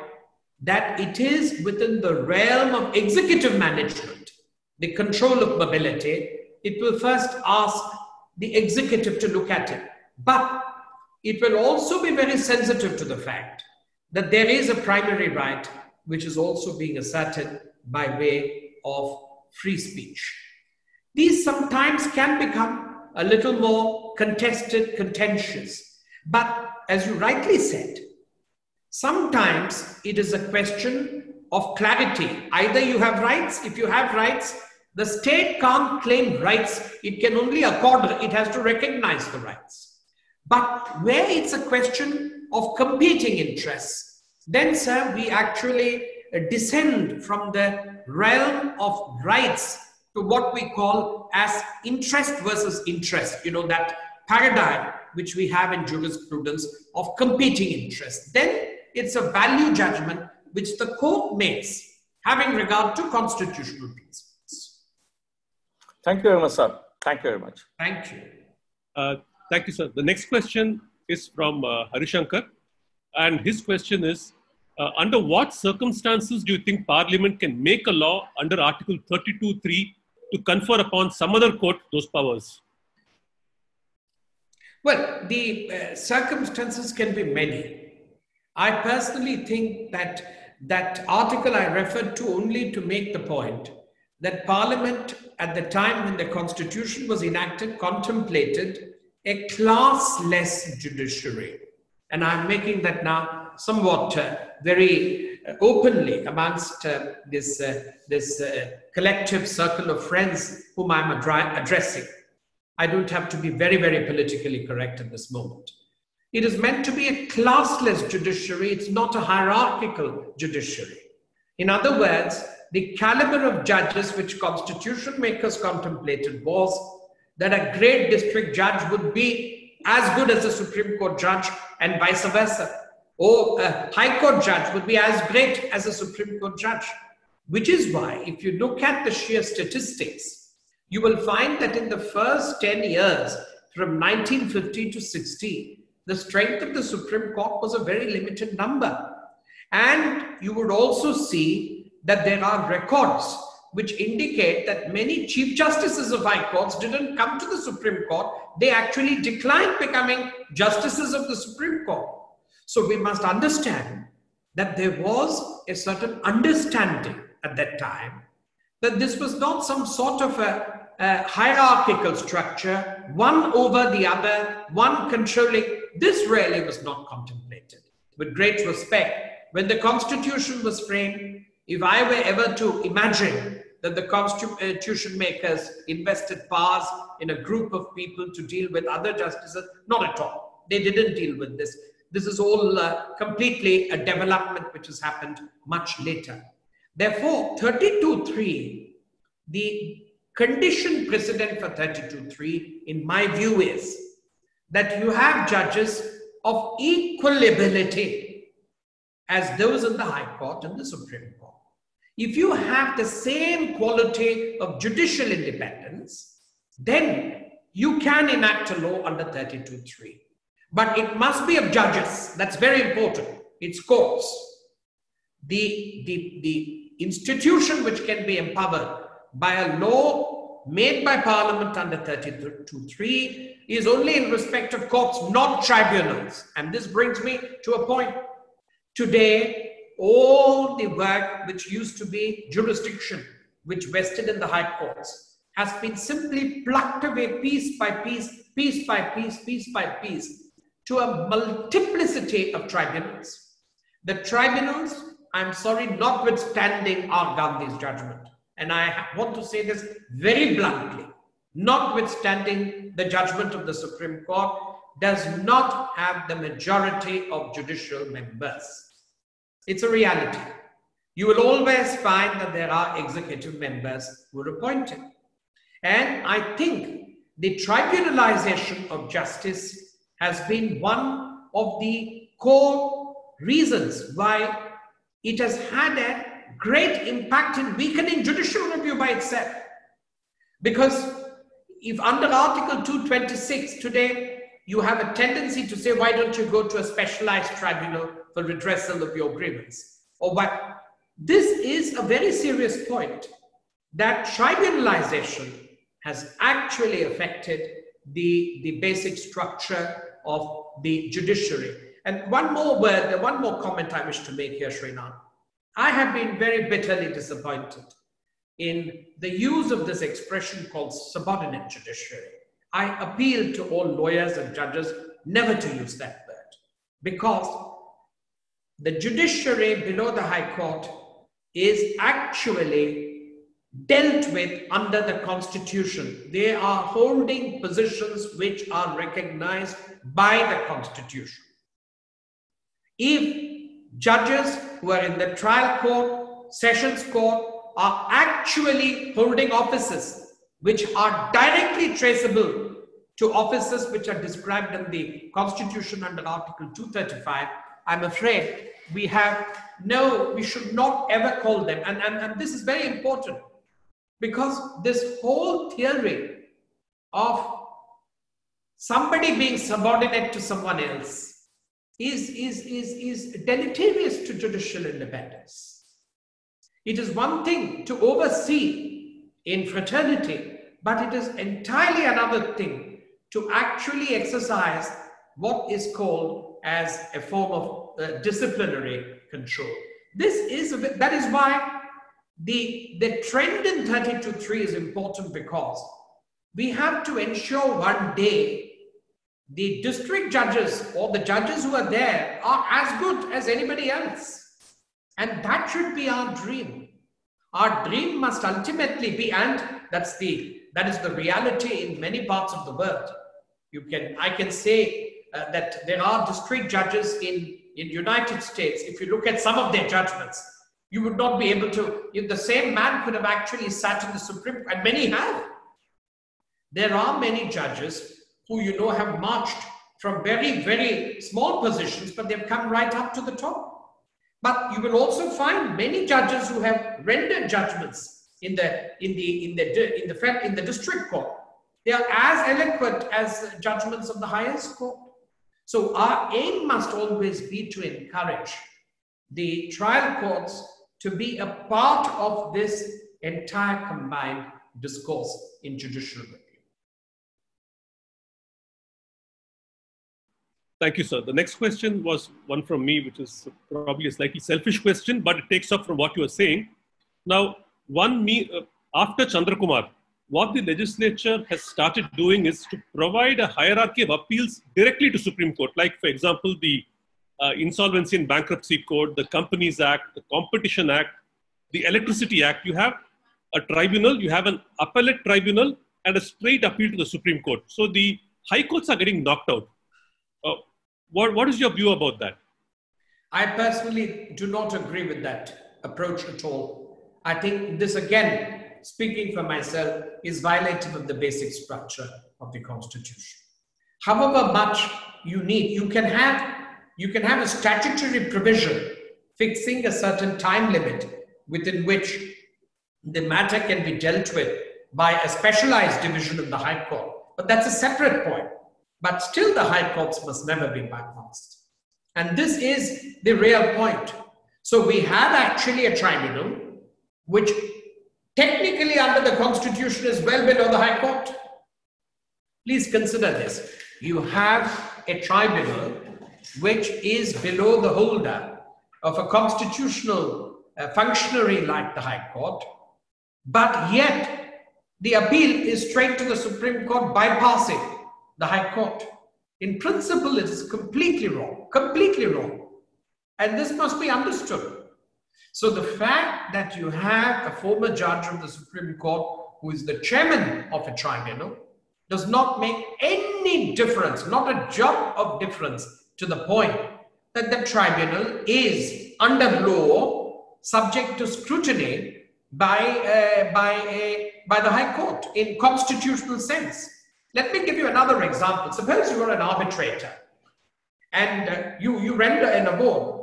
that it is within the realm of executive management, the control of mobility, it will first ask the executive to look at it. But it will also be very sensitive to the fact that there is a primary right which is also being asserted by way of free speech. These sometimes can become a little more contested, contentious. But as you rightly said, sometimes it is a question of clarity. Either you have rights, if you have rights, the state can't claim rights, it can only accord, it has to recognize the rights. But where it's a question of competing interests, then, sir, we actually uh, descend from the realm of rights to what we call as interest versus interest. You know, that paradigm which we have in jurisprudence of competing interests. Then it's a value judgment which the court makes having regard to constitutional principles. Thank you very much, sir. Thank you very much. Thank you. Uh, thank you, sir. The next question is from uh, Harishankar. And his question is uh, Under what circumstances do you think Parliament can make a law under Article 32.3 to confer upon some other court those powers? Well, the uh, circumstances can be many. I personally think that that article I referred to only to make the point that Parliament, at the time when the Constitution was enacted, contemplated a classless judiciary. And I'm making that now somewhat uh, very uh, openly amongst uh, this, uh, this uh, collective circle of friends whom I'm addressing. I don't have to be very, very politically correct at this moment. It is meant to be a classless judiciary. It's not a hierarchical judiciary. In other words, the caliber of judges which constitution makers contemplated was that a great district judge would be as good as a Supreme Court judge and vice versa. Or a High Court judge would be as great as a Supreme Court judge. Which is why, if you look at the sheer statistics, you will find that in the first 10 years, from 1950 to 60, the strength of the Supreme Court was a very limited number. And you would also see that there are records which indicate that many chief justices of high courts didn't come to the Supreme Court. They actually declined becoming justices of the Supreme Court. So we must understand that there was a certain understanding at that time that this was not some sort of a uh, hierarchical structure, one over the other, one controlling. This really was not contemplated. With great respect, when the Constitution was framed, if I were ever to imagine that the Constitution makers invested powers in a group of people to deal with other justices, not at all. They didn't deal with this. This is all uh, completely a development which has happened much later. Therefore, 32.3, the condition precedent for 32.3, in my view, is that you have judges of equal ability as those in the High Court and the Supreme Court. If you have the same quality of judicial independence, then you can enact a law under 32.3. But it must be of judges. That's very important. It's courts. The, the, the institution which can be empowered by a law made by Parliament under 32.3 is only in respect of courts, not tribunals. And this brings me to a point. Today, all the work which used to be jurisdiction, which vested in the high courts, has been simply plucked away piece by piece, piece by piece, piece by piece, to a multiplicity of tribunals. The tribunals, I'm sorry, notwithstanding R. Gandhi's judgment, and I want to say this very bluntly, notwithstanding the judgment of the Supreme Court, does not have the majority of judicial members. It's a reality. You will always find that there are executive members who are appointed. And I think the tribunalization of justice has been one of the core reasons why it has had a great impact in weakening judicial review by itself. Because if under Article 226 today, you have a tendency to say, why don't you go to a specialized tribunal for redressal of your grievance? Oh, or why? This is a very serious point that tribunalization has actually affected the, the basic structure of the judiciary. And one more word, one more comment I wish to make here, Srinath. I have been very bitterly disappointed in the use of this expression called subordinate judiciary. I appeal to all lawyers and judges never to use that word because the judiciary below the High Court is actually dealt with under the Constitution. They are holding positions which are recognized by the Constitution. If judges who are in the trial court, sessions court, are actually holding offices which are directly traceable to offices which are described in the Constitution under Article 235, I'm afraid we have no, we should not ever call them. And, and, and this is very important because this whole theory of somebody being subordinate to someone else is, is, is, is deleterious to judicial independence. It is one thing to oversee in fraternity, but it is entirely another thing to actually exercise what is called as a form of uh, disciplinary control. This is, that is why the, the trend in 32.3 is important because we have to ensure one day the district judges or the judges who are there are as good as anybody else. And that should be our dream. Our dream must ultimately be, and that's the that is the reality in many parts of the world. You can I can say uh, that there are district judges in in United States. If you look at some of their judgments, you would not be able to. The same man could have actually sat in the Supreme and many have. There are many judges who you know have marched from very, very small positions, but they've come right up to the top. But you will also find many judges who have rendered judgments in the in the in the in the in the district court. They are as eloquent as judgments of the highest court. So our aim must always be to encourage the trial courts to be a part of this entire combined discourse in judicial review. Thank you, sir. The next question was one from me, which is probably a slightly selfish question, but it takes up from what you are saying. Now, one me uh, after Chandrakumar, what the legislature has started doing is to provide a hierarchy of appeals directly to Supreme Court. Like, for example, the uh, Insolvency and Bankruptcy Code, the Companies Act, the Competition Act, the Electricity Act. You have a tribunal, you have an appellate tribunal, and a straight appeal to the Supreme Court. So the high courts are getting knocked out. Uh, what, what is your view about that? I personally do not agree with that approach at all. I think this, again, speaking for myself, is violative of the basic structure of the Constitution. However much you need, you can have you can have a statutory provision fixing a certain time limit within which the matter can be dealt with by a specialized division of the High Court. But that's a separate point. But still, the high courts must never be bypassed. And this is the real point. So we have actually a tribunal which technically under the constitution is well below the high court. Please consider this. You have a tribunal which is below the holder of a constitutional uh, functionary like the high court, but yet the appeal is straight to the Supreme Court bypassing the High Court. In principle, it is completely wrong, completely wrong. And this must be understood. So the fact that you have a former judge of the Supreme Court who is the chairman of a tribunal does not make any difference, not a jot of difference to the point that the tribunal is under law subject to scrutiny by, uh, by, a, by the High Court in constitutional sense. Let me give you another example. Suppose you are an arbitrator and uh, you, you render an award.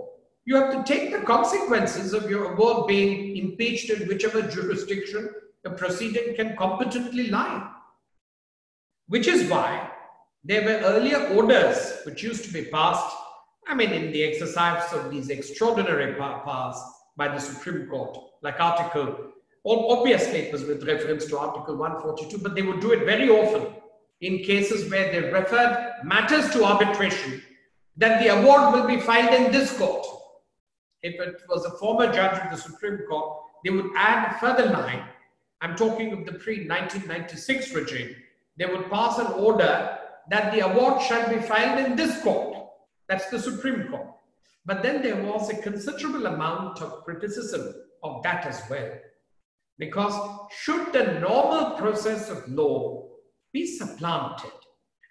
You have to take the consequences of your award being impeached in whichever jurisdiction the proceeding can competently lie. Which is why there were earlier orders which used to be passed, I mean, in the exercise of these extraordinary powers by the Supreme Court, like Article, all obviously it was with reference to Article 142, but they would do it very often in cases where they referred matters to arbitration, that the award will be filed in this court. If it was a former judge of the Supreme Court, they would add a further line. I'm talking of the pre-1996 regime. They would pass an order that the award shall be filed in this court. That's the Supreme Court. But then there was a considerable amount of criticism of that as well. Because should the normal process of law be supplanted?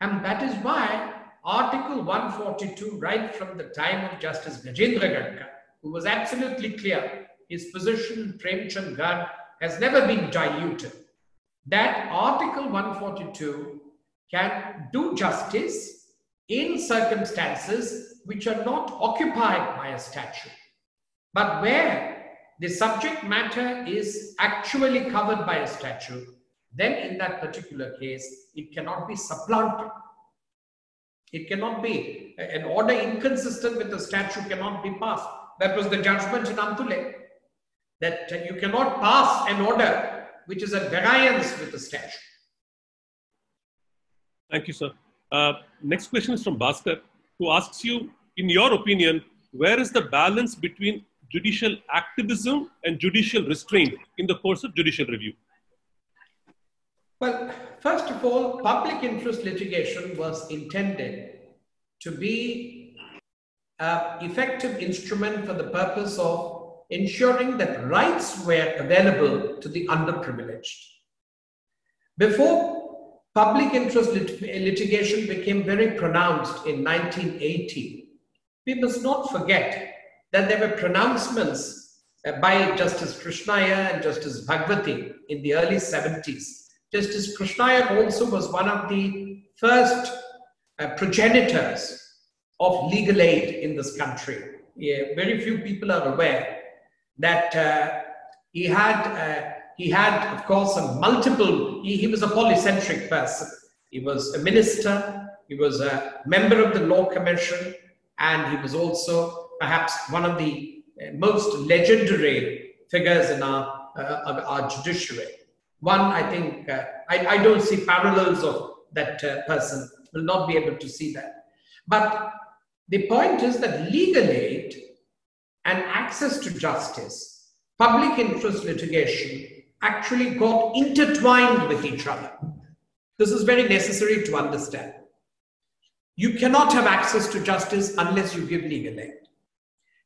And that is why Article 142, right from the time of Justice Gajendragadkar, who was absolutely clear, his position, Premchand Garg, has never been diluted. That Article 142 can do justice in circumstances which are not occupied by a statute, but where the subject matter is actually covered by a statute, then in that particular case, it cannot be supplanted. It cannot be. An order inconsistent with the statute cannot be passed. That was the judgment in Antulay. That you cannot pass an order which is at variance with the statute. Thank you, sir. Uh, next question is from Bhaskar, who asks you, in your opinion, where is the balance between judicial activism and judicial restraint in the course of judicial review? Well, first of all, public interest litigation was intended to be an effective instrument for the purpose of ensuring that rights were available to the underprivileged. Before public interest lit litigation became very pronounced in 1980, we must not forget that there were pronouncements uh, by Justice Krishna Iyer and Justice Bhagwati in the early 70s. Justice Krishna Iyer also was one of the first uh, progenitors of legal aid in this country. Yeah, very few people are aware that uh, he had, uh, he had, of course, a multiple, he, he was a polycentric person. He was a minister, he was a member of the Law Commission, and he was also perhaps one of the uh, most legendary figures in our, uh, our judiciary. One, I think, uh, I, I, don't see parallels of that uh, person, will not be able to see that. But the point is that legal aid and access to justice, public interest litigation, actually got intertwined with each other. This is very necessary to understand. You cannot have access to justice unless you give legal aid.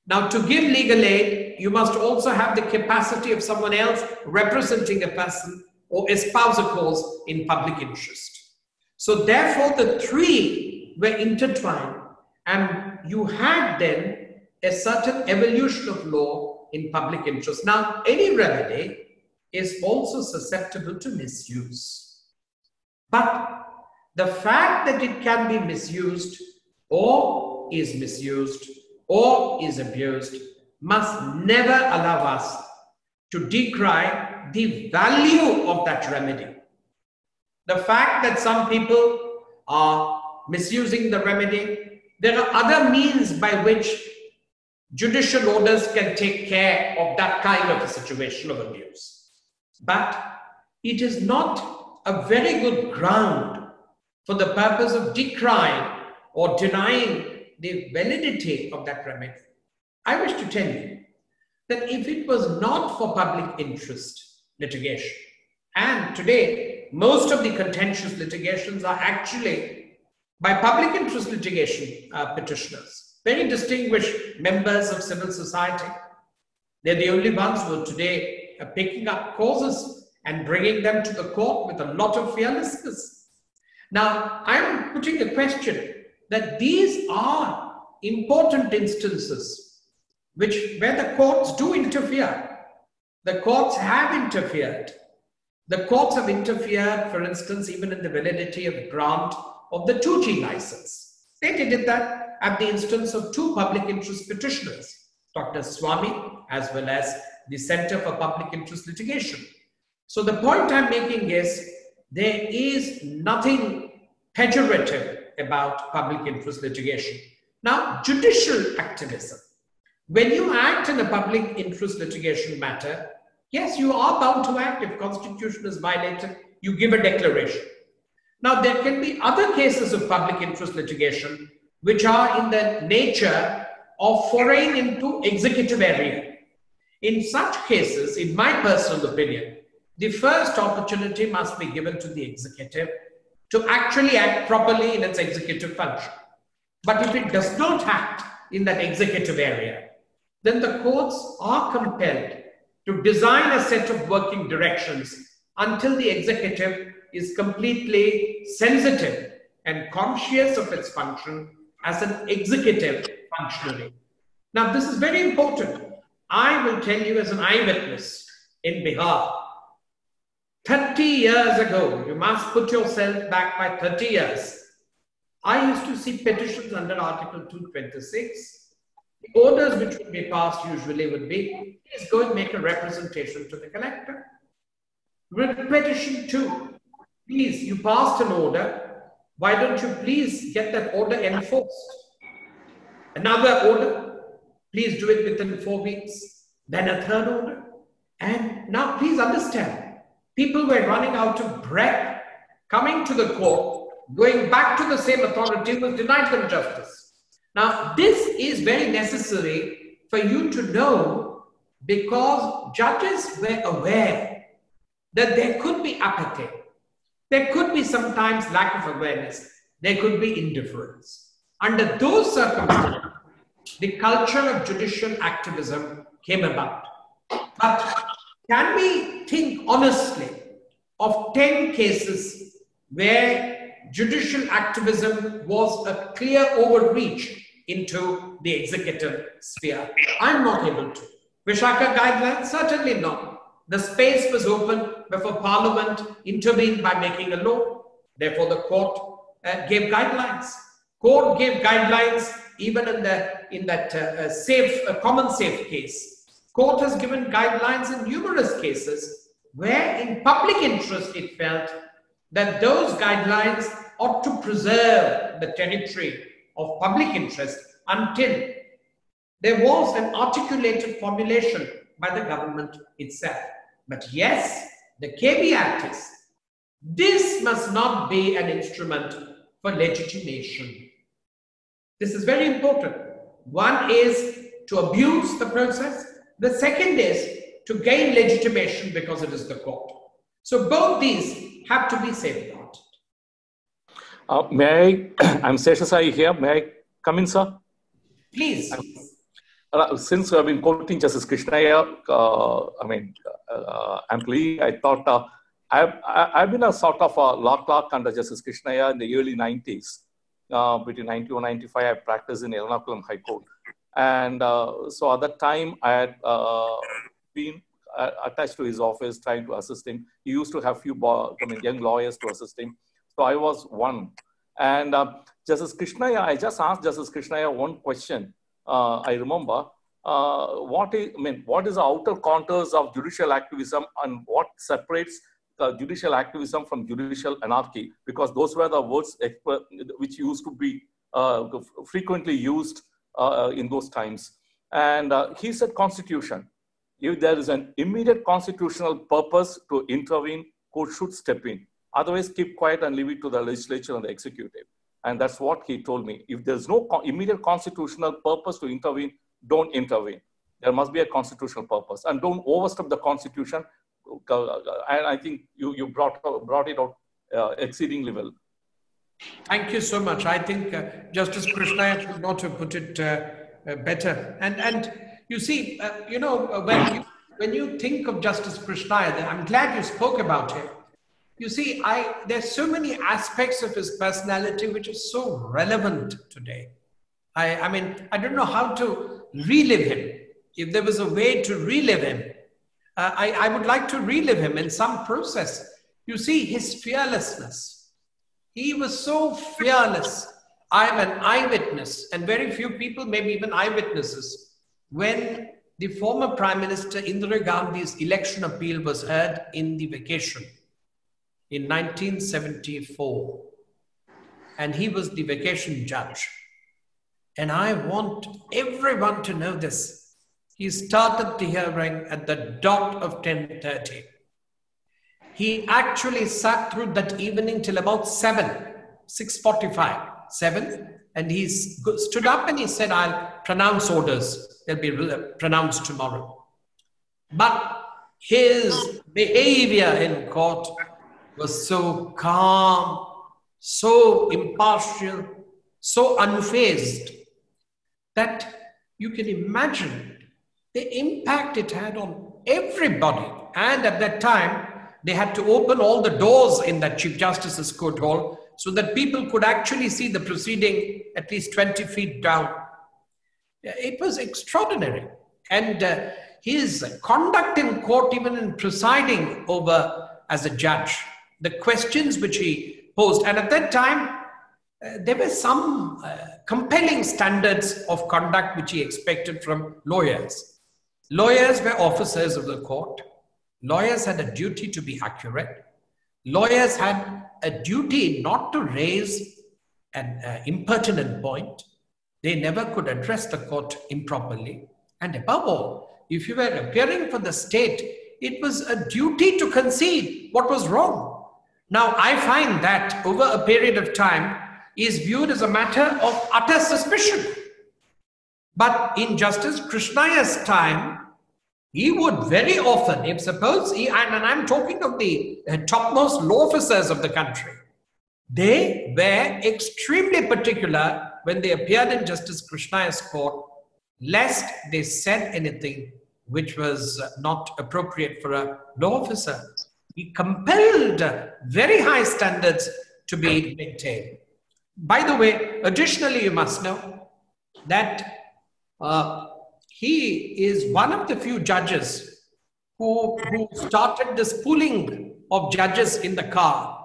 Now, to give legal aid, you must also have the capacity of someone else representing a person or espouse a cause in public interest. So, therefore, the three were intertwined, and you had then a certain evolution of law in public interest. Now, any remedy is also susceptible to misuse. But the fact that it can be misused or is misused or is abused must never allow us to decry the value of that remedy. The fact that some people are misusing the remedy, there are other means by which judicial orders can take care of that kind of a situation of abuse. But it is not a very good ground for the purpose of decrying or denying the validity of that remedy. I wish to tell you that if it was not for public interest litigation, and today most of the contentious litigations are actually by public interest litigation uh, petitioners, very distinguished members of civil society. They're the only ones who are today are picking up causes and bringing them to the court with a lot of fearlessness. Now, I'm putting a question that these are important instances which where the courts do interfere. The courts have interfered. The courts have interfered, for instance, even in the validity of grant of the 2G license. They did that at the instance of two public interest petitioners, Dr. Swamy as well as the Center for Public Interest Litigation. So the point I'm making is there is nothing pejorative about public interest litigation. Now, judicial activism. When you act in a public interest litigation matter, yes, you are bound to act. If constitution is violated, you give a declaration. Now, there can be other cases of public interest litigation which are in the nature of foraying into executive area. In such cases, in my personal opinion, the first opportunity must be given to the executive to actually act properly in its executive function. But if it does not act in that executive area, then the courts are compelled to design a set of working directions until the executive is completely sensitive and conscious of its function as an executive functionary. Now, this is very important. I will tell you as an eyewitness in Bihar. 30 years ago, you must put yourself back by 30 years. I used to see petitions under Article 226 the orders which would be passed usually would be, please go and make a representation to the collector. Petition two, please, you passed an order. Why don't you please get that order enforced? Another order, please do it within four weeks. Then a third order. And now please understand, people were running out of breath, coming to the court, going back to the same authority was denied them justice. Now, this is very necessary for you to know because judges were aware that there could be apathy. There could be sometimes lack of awareness. There could be indifference. Under those circumstances, the culture of judicial activism came about. But can we think honestly of 10 cases where judicial activism was a clear overreach into the executive sphere. I'm not able to. Vishaka guidelines? Certainly not. The space was open before Parliament intervened by making a law. Therefore, the court uh, gave guidelines. Court gave guidelines even in the in that uh, uh safe, uh, common safe case. Court has given guidelines in numerous cases where, in public interest, it felt that those guidelines ought to preserve the territory of public interest until there was an articulated formulation by the government itself. But yes, the caveat is this must not be an instrument for legitimation. This is very important. One is to abuse the process. The second is to gain legitimation because it is the court. So both these have to be safeguarded. Uh, may I, I'm Seshasai here. May I come in, sir? Please. Uh, since I've been quoting Justice Krishna Iyer, uh, I mean, uh, amply, I thought uh, I've, I've been a sort of a law clerk under Justice Krishna Iyer in the early 90s. Uh, between 91 and 95, I practiced in Ernakulam High Court. And uh, so at that time, I had uh, been attached to his office trying to assist him. He used to have few I mean, young lawyers to assist him. So I was one. And uh, Justice Krishna Iyer, I just asked Justice Krishna Iyer one question. Uh, I remember uh, what is, I mean, what is the outer contours of judicial activism and what separates judicial activism from judicial anarchy? Because those were the words which used to be uh, frequently used in those times. And he said constitution. If there is an immediate constitutional purpose to intervene, court should step in. Otherwise, keep quiet and leave it to the legislature and the executive. And that's what he told me. If there's no immediate constitutional purpose to intervene, don't intervene. There must be a constitutional purpose. And don't overstep the constitution. And I think you, you brought, brought it out uh, exceedingly well. Thank you so much. I think uh, Justice Krishna could not have put it uh, uh, better. And, and you see, uh, you know, uh, when you, when you think of Justice Krishna, I'm glad you spoke about it you see, I there's so many aspects of his personality which is so relevant today. I, I mean, I don't know how to relive him. If there was a way to relive him, uh, I, I would like to relive him in some process. You see, his fearlessness. He was so fearless. I'm an eyewitness, and very few people, maybe even eyewitnesses, when the former Prime Minister Indira Gandhi's election appeal was heard in the vacation in 1974. And he was the vacation judge. And I want everyone to know this. He started the hearing at the dot of 10:30. he actually sat through that evening till about 7, 6.45, 7. And he stood up and he said, I'll pronounce orders. They'll be uh, pronounced tomorrow. But his behavior in court was so calm, so impartial, so unfazed that you can imagine the impact it had on everybody. And at that time, they had to open all the doors in that Chief Justice's court hall so that people could actually see the proceeding at least 20 feet down. It was extraordinary. And uh, his conduct in court, even in presiding over as a judge, the questions which he posed, and at that time, uh, there were some uh, compelling standards of conduct which he expected from lawyers. Lawyers were officers of the court. Lawyers had a duty to be accurate. Lawyers had a duty not to raise an uh, impertinent point. They never could address the court improperly. And above all, if you were appearing for the state, it was a duty to concede what was wrong. Now, I find that over a period of time is viewed as a matter of utter suspicion. But in Justice Krishna Iyer's time, he would very often, if suppose, he, and, I'm talking of the uh, topmost law officers of the country, they were extremely particular when they appeared in Justice Krishna Iyer's court, lest they said anything which was not appropriate for a law officer. He compelled very high standards to be maintained. By the way, additionally, you must know that uh, he is one of the few judges who, who started this pooling of judges in the car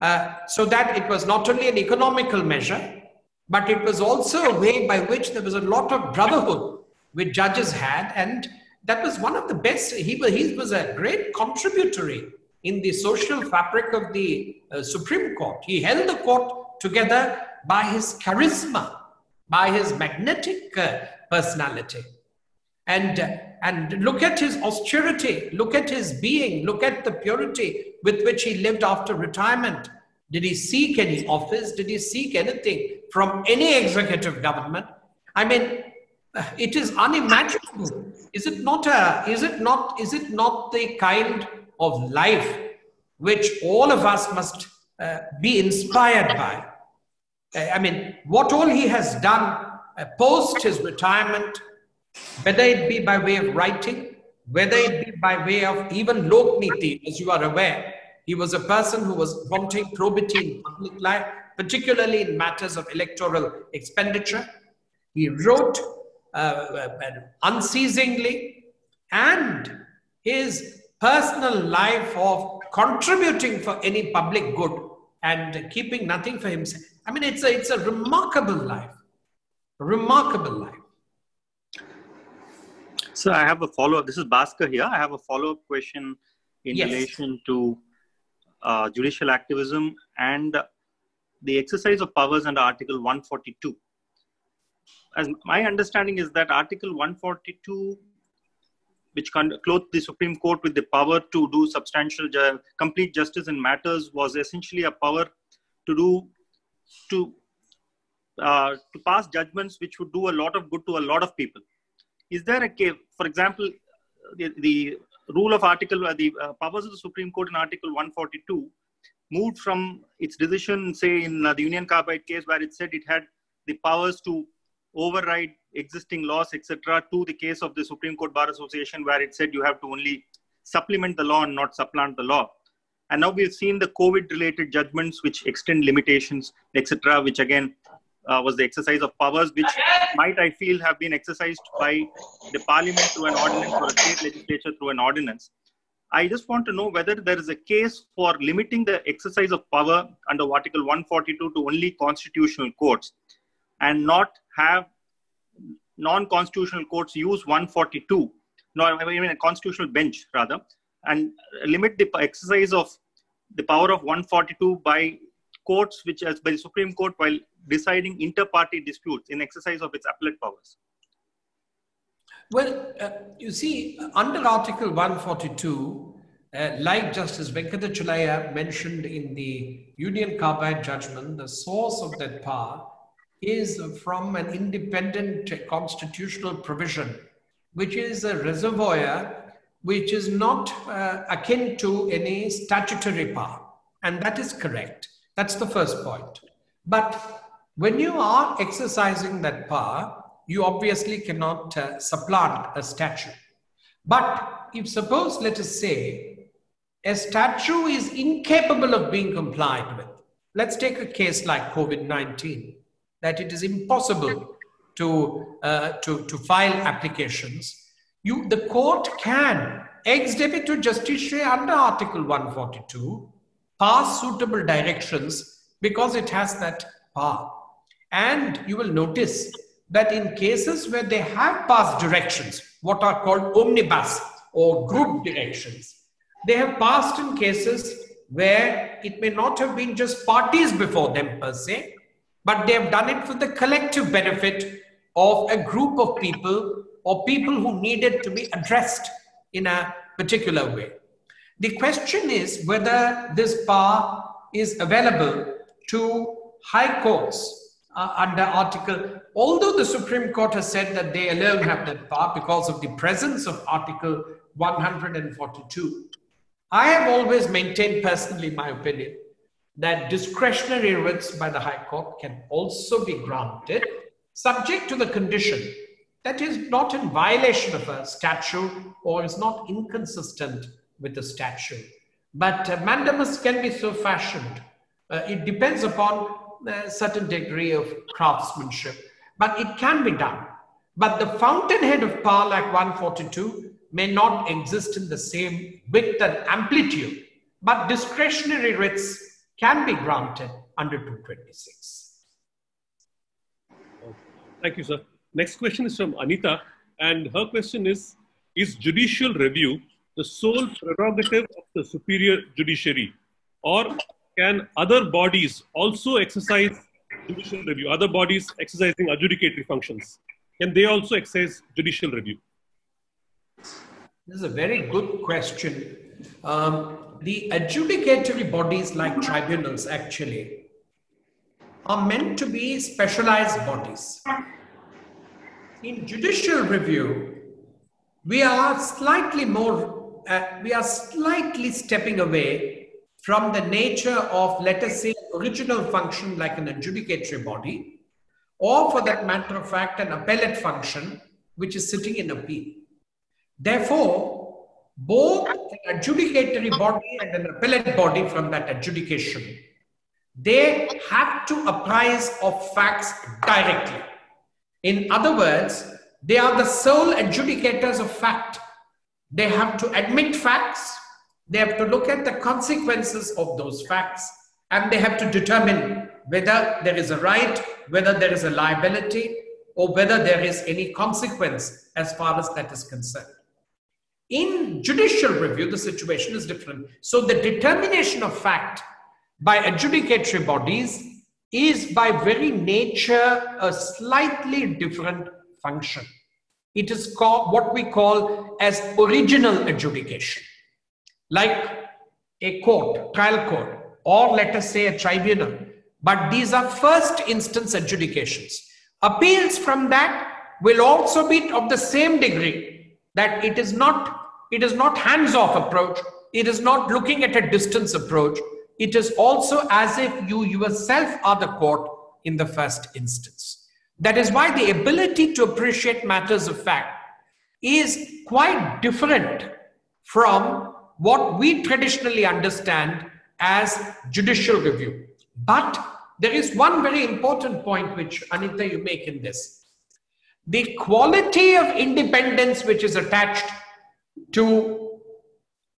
uh, so that it was not only an economical measure, but it was also a way by which there was a lot of brotherhood which judges had. And that was one of the best. He was, he was a great contributory in the social fabric of the uh, Supreme Court. He held the court together by his charisma, by his magnetic uh, personality. And, and look at his austerity, look at his being, look at the purity with which he lived after retirement. Did he seek any office? Did he seek anything from any executive government? I mean, it is unimaginable. Is it not a, is it not, is it not the kind of life which all of us must uh, be inspired by? Uh, I mean, what all he has done uh, post his retirement, whether it be by way of writing, whether it be by way of even Lokniti, as you are aware, he was a person who was wanting probity in public life, particularly in matters of electoral expenditure. He wrote uh, unceasingly, and his personal life of contributing for any public good and keeping nothing for himself. I mean, it's a, it's a remarkable life. Remarkable life. So I have a follow-up. This is Bhaskar here. I have a follow-up question in yes. relation to uh, judicial activism and the exercise of powers under Article 142. As my understanding is that Article 142, which clothed the Supreme Court with the power to do substantial, ju- complete justice in matters, was essentially a power to do to uh, to pass judgments which would do a lot of good to a lot of people. Is there a case, for example, the, the rule of Article, uh, the uh, powers of the Supreme Court in Article 142 moved from its decision, say, in uh, the Union Carbide case, where it said it had the powers to override existing laws, etc., to the case of the Supreme Court Bar Association, where it said you have to only supplement the law and not supplant the law. And now we've seen the COVID related judgments which extend limitations, etc., which again uh, was the exercise of powers which might, I feel, have been exercised by the parliament through an ordinance or a state legislature through an ordinance. I just want to know whether there is a case for limiting the exercise of power under Article 142 to only constitutional courts and not have non constitutional courts use 142, no, I mean a constitutional bench rather, and limit the exercise of the power of 142 by courts which as by the Supreme Court while deciding inter-party disputes in exercise of its appellate powers? Well, uh, you see, under Article 142, uh, like Justice Venkatachaliah mentioned in the Union Carbide judgment, the source of that power is from an independent constitutional provision, which is a reservoir which is not uh, akin to any statutory power. And that is correct. That's the first point. But when you are exercising that power, you obviously cannot uh, supplant a statute. But if suppose, let us say, a statute is incapable of being complied with, let's take a case like COVID-19, that it is impossible to, uh, to, to file applications, you, the court can, ex debito justitiae under Article 142, pass suitable directions because it has that power. And you will notice that in cases where they have passed directions, what are called omnibus or group directions, they have passed in cases where it may not have been just parties before them per se, but they have done it for the collective benefit of a group of people or people who needed to be addressed in a particular way. The question is whether this power is available to high courts uh, under Article, although the Supreme Court has said that they alone have that power because of the presence of Article 142. I have always maintained personally my opinion that discretionary writs by the High Court can also be granted subject to the condition that is not in violation of a statute or is not inconsistent with the statute. But uh, mandamus can be so fashioned. Uh, it depends upon a certain degree of craftsmanship, but it can be done. But the fountainhead of power like 142 may not exist in the same width and amplitude, but discretionary writs can be granted under 226. Thank you, sir. Next question is from Anita, and her question is Is judicial review the sole prerogative of the superior judiciary, or can other bodies also exercise judicial review? Other bodies exercising adjudicatory functions, can they also exercise judicial review? This is a very good question. Um, the adjudicatory bodies like tribunals actually are meant to be specialized bodies. In judicial review, we are slightly more, uh, we are slightly stepping away from the nature of, let us say, original function like an adjudicatory body, or for that matter of fact, an appellate function, which is sitting in appeal. Therefore, both an adjudicatory body and an appellate body from that adjudication, they have to apprise of facts directly. In other words, they are the sole adjudicators of fact. They have to admit facts, they have to look at the consequences of those facts, and they have to determine whether there is a right, whether there is a liability, or whether there is any consequence as far as that is concerned. In judicial review, the situation is different. So the determination of fact by adjudicatory bodies is by very nature a slightly different function. It is called what we call as original adjudication, like a court, trial court, or let us say a tribunal. But these are first instance adjudications. Appeals from that will also be of the same degree that it is not it is not hands-off approach. It is not looking at a distance approach it is also as if you yourself are the court in the first instance. That is why the ability to appreciate matters of fact is quite different from what we traditionally understand as judicial review. But there is one very important point which, Anita, you make in this. The quality of independence which is attached to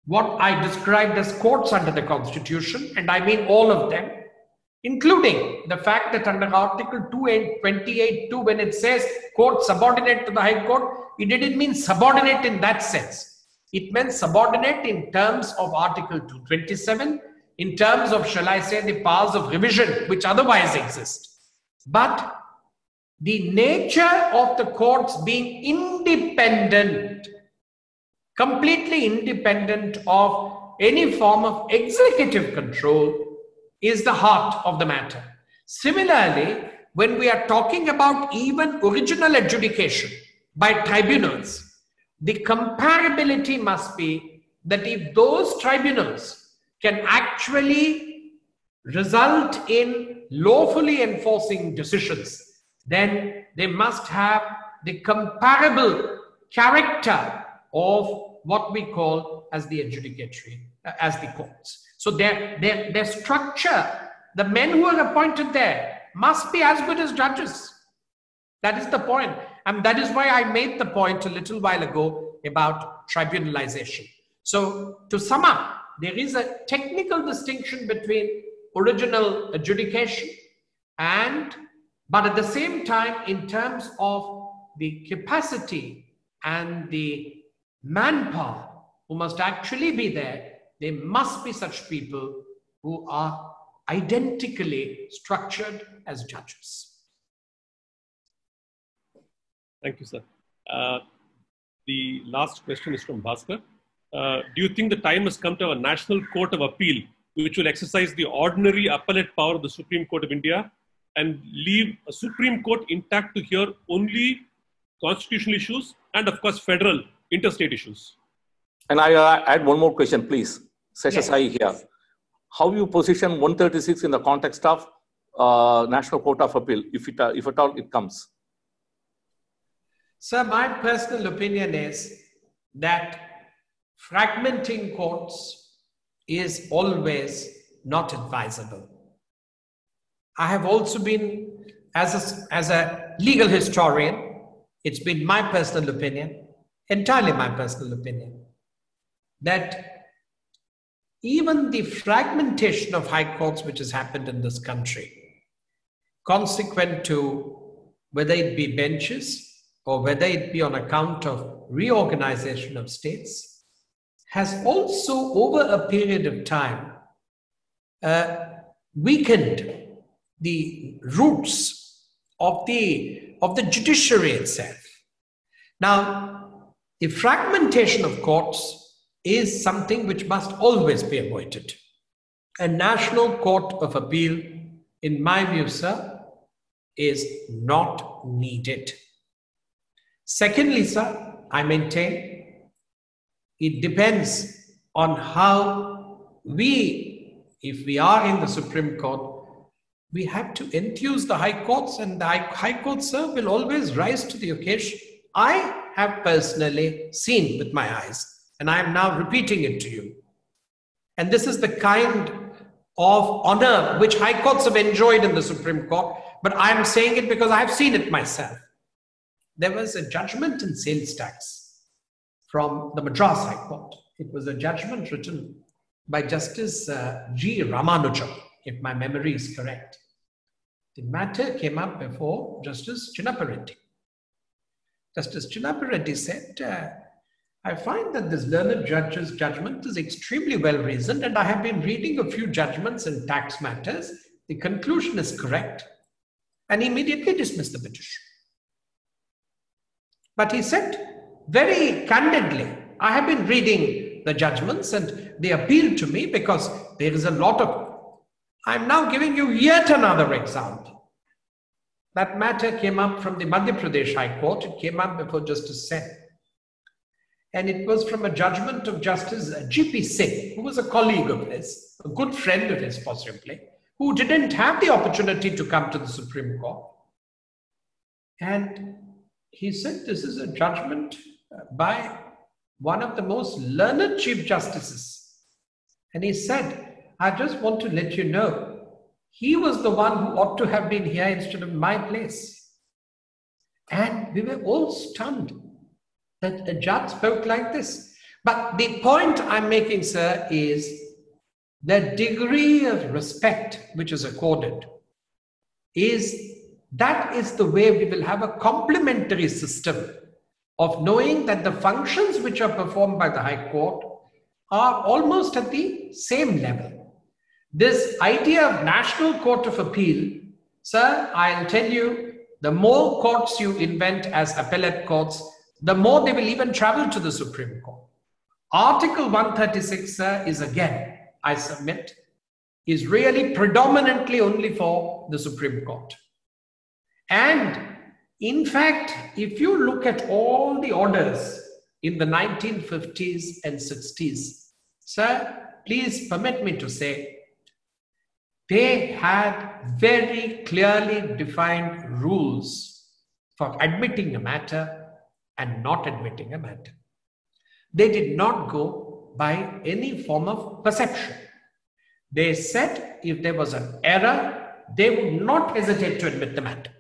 what I described as courts under the Constitution, and I mean all of them, including the fact that under Article 228.2, when it says court subordinate to the High Court, it didn't mean subordinate in that sense. It meant subordinate in terms of Article 227, in terms of, shall I say, the powers of revision, which otherwise exist. But the nature of the courts being independent completely independent of any form of executive control is the heart of the matter. Similarly, when we are talking about even original adjudication by tribunals, the comparability must be that if those tribunals can actually result in lawfully enforcing decisions, then they must have the comparable character of what we call as the adjudicatory, uh, as the courts. So their, their, their structure, the men who are appointed there must be as good as judges. That is the point. And that is why I made the point a little while ago about tribunalization. So to sum up, there is a technical distinction between original adjudication and, but at the same time, in terms of the capacity and the manpower who must actually be there, there must be such people who are identically structured as judges. Thank you, sir. Uh, the last question is from Bhaskar. Uh, do you think the time has come to have a National Court of Appeal which will exercise the ordinary appellate power of the Supreme Court of India and leave a Supreme Court intact to hear only constitutional issues and, of course, federal interstate issues? And I uh, add one more question, please. Sesha yes. here. How you position 136 in the context of uh, National Court of Appeal, if, it, uh, if at all it comes? Sir, my personal opinion is that fragmenting courts is always not advisable. I have also been, as a, as a legal historian, it's been my personal opinion, entirely my personal opinion, that even the fragmentation of high courts which has happened in this country, consequent to whether it be benches or whether it be on account of reorganization of states, has also over a period of time uh, weakened the roots of the, of the judiciary itself. Now, the fragmentation of courts is something which must always be avoided. A national court of appeal, in my view, sir, is not needed. Secondly, sir, I maintain it depends on how we, if we are in the Supreme Court, we have to enthuse the High Courts, and the High Courts, sir, will always rise to the occasion. I have personally seen with my eyes, and I am now repeating it to you. And this is the kind of honor which High Courts have enjoyed in the Supreme Court, but I am saying it because I've seen it myself there was a judgment in sales tax from the Madras High Court. It was a judgment written by Justice uh, G. Ramanujam, if my memory is correct. The matter came up before Justice Chinnappa Reddy. Justice Chinnappa Reddy said, uh, I find that this learned judge's judgment is extremely well reasoned, and I have been reading a few judgments in tax matters. The conclusion is correct, and immediately dismissed the petition. But he said very candidly, I have been reading the judgments and they appeal to me because there is a lot of. I'm now giving you yet another example. That matter came up from the Madhya Pradesh High Court. It came up before Justice Sen. And it was from a judgment of Justice G.P. Singh, who was a colleague of his, a good friend of his, possibly, who didn't have the opportunity to come to the Supreme Court. And he said this is a judgment uh, by one of the most learned Chief Justices. And he said, I just want to let you know, he was the one who ought to have been here instead of my place. And we were all stunned that a judge spoke like this. But the point I'm making, sir, is the degree of respect which is accorded is that is the way we will have a complementary system of knowing that the functions which are performed by the High Court are almost at the same level. This idea of National Court of Appeal, sir, I'll tell you, the more courts you invent as appellate courts, the more they will even travel to the Supreme Court. Article 136 sir, is again, I submit, is really predominantly only for the Supreme Court. And in fact, if you look at all the orders in the 1950s and 60s, sir, please permit me to say, they had very clearly defined rules for admitting a matter and not admitting a matter. They did not go by any form of perception. They said if there was an error, they would not hesitate to admit the matter.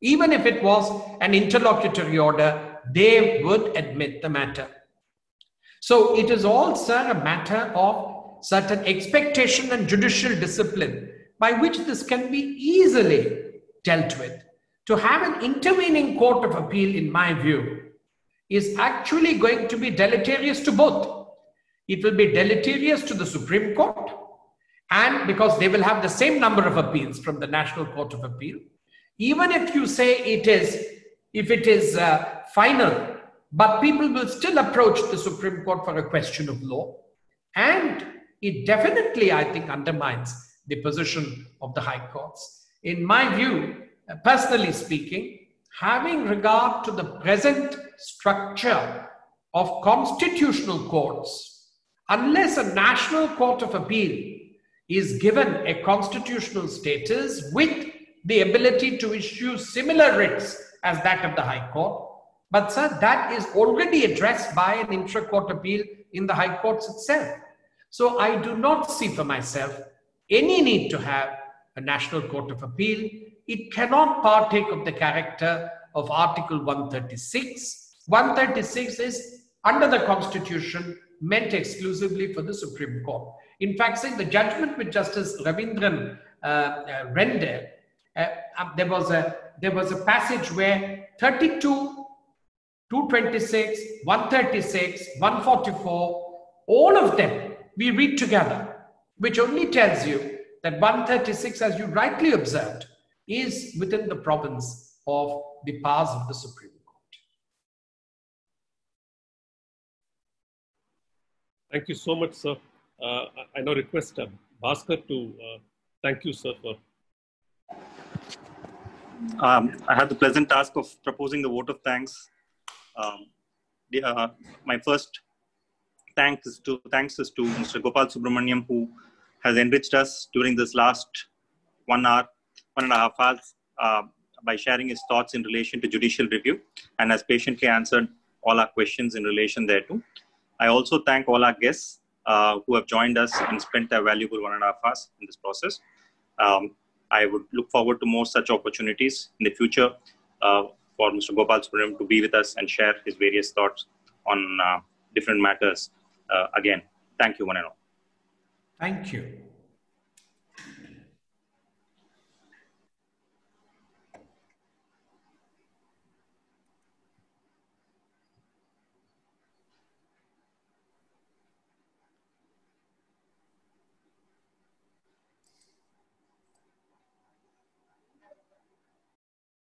Even if it was an interlocutory order, they would admit the matter. So it is also a matter of certain expectation and judicial discipline by which this can be easily dealt with. To have an intervening court of appeal, in my view, is actually going to be deleterious to both. It will be deleterious to the Supreme Court, and because they will have the same number of appeals from the National Court of Appeal, even if you say it is, if it is uh, final, but people will still approach the Supreme Court for a question of law. And it definitely, I think, undermines the position of the high courts. In my view, uh, personally speaking, having regard to the present structure of constitutional courts, unless a national court of appeal is given a constitutional status with the ability to issue similar writs as that of the High Court. But, sir, that is already addressed by an intra court appeal in the High Courts itself. So, I do not see for myself any need to have a National Court of Appeal. It cannot partake of the character of Article 136. 136 is under the Constitution meant exclusively for the Supreme Court. In fact, say the judgment which Justice Raveendran uh, uh, rendered uh, um, there was a there was a passage where 32 226 136 144 all of them we read together which only tells you that 136 as you rightly observed is within the province of the powers of the supreme court thank you so much sir uh, i now request uh, bhaskar to uh, thank you sir for um, I had the pleasant task of proposing the vote of thanks. Um, the, uh, my first thanks to thanks to Mr. Gopal Subramanium who has enriched us during this last one hour, one and a half hours uh, by sharing his thoughts in relation to judicial review and has patiently answered all our questions in relation thereto. I also thank all our guests uh, who have joined us and spent their valuable one and a half hours in this process. Um, I would look forward to more such opportunities in the future uh, for Mr. Gopal Subramanium to be with us and share his various thoughts on uh, different matters. Uh, again, thank you, one and all. Thank you.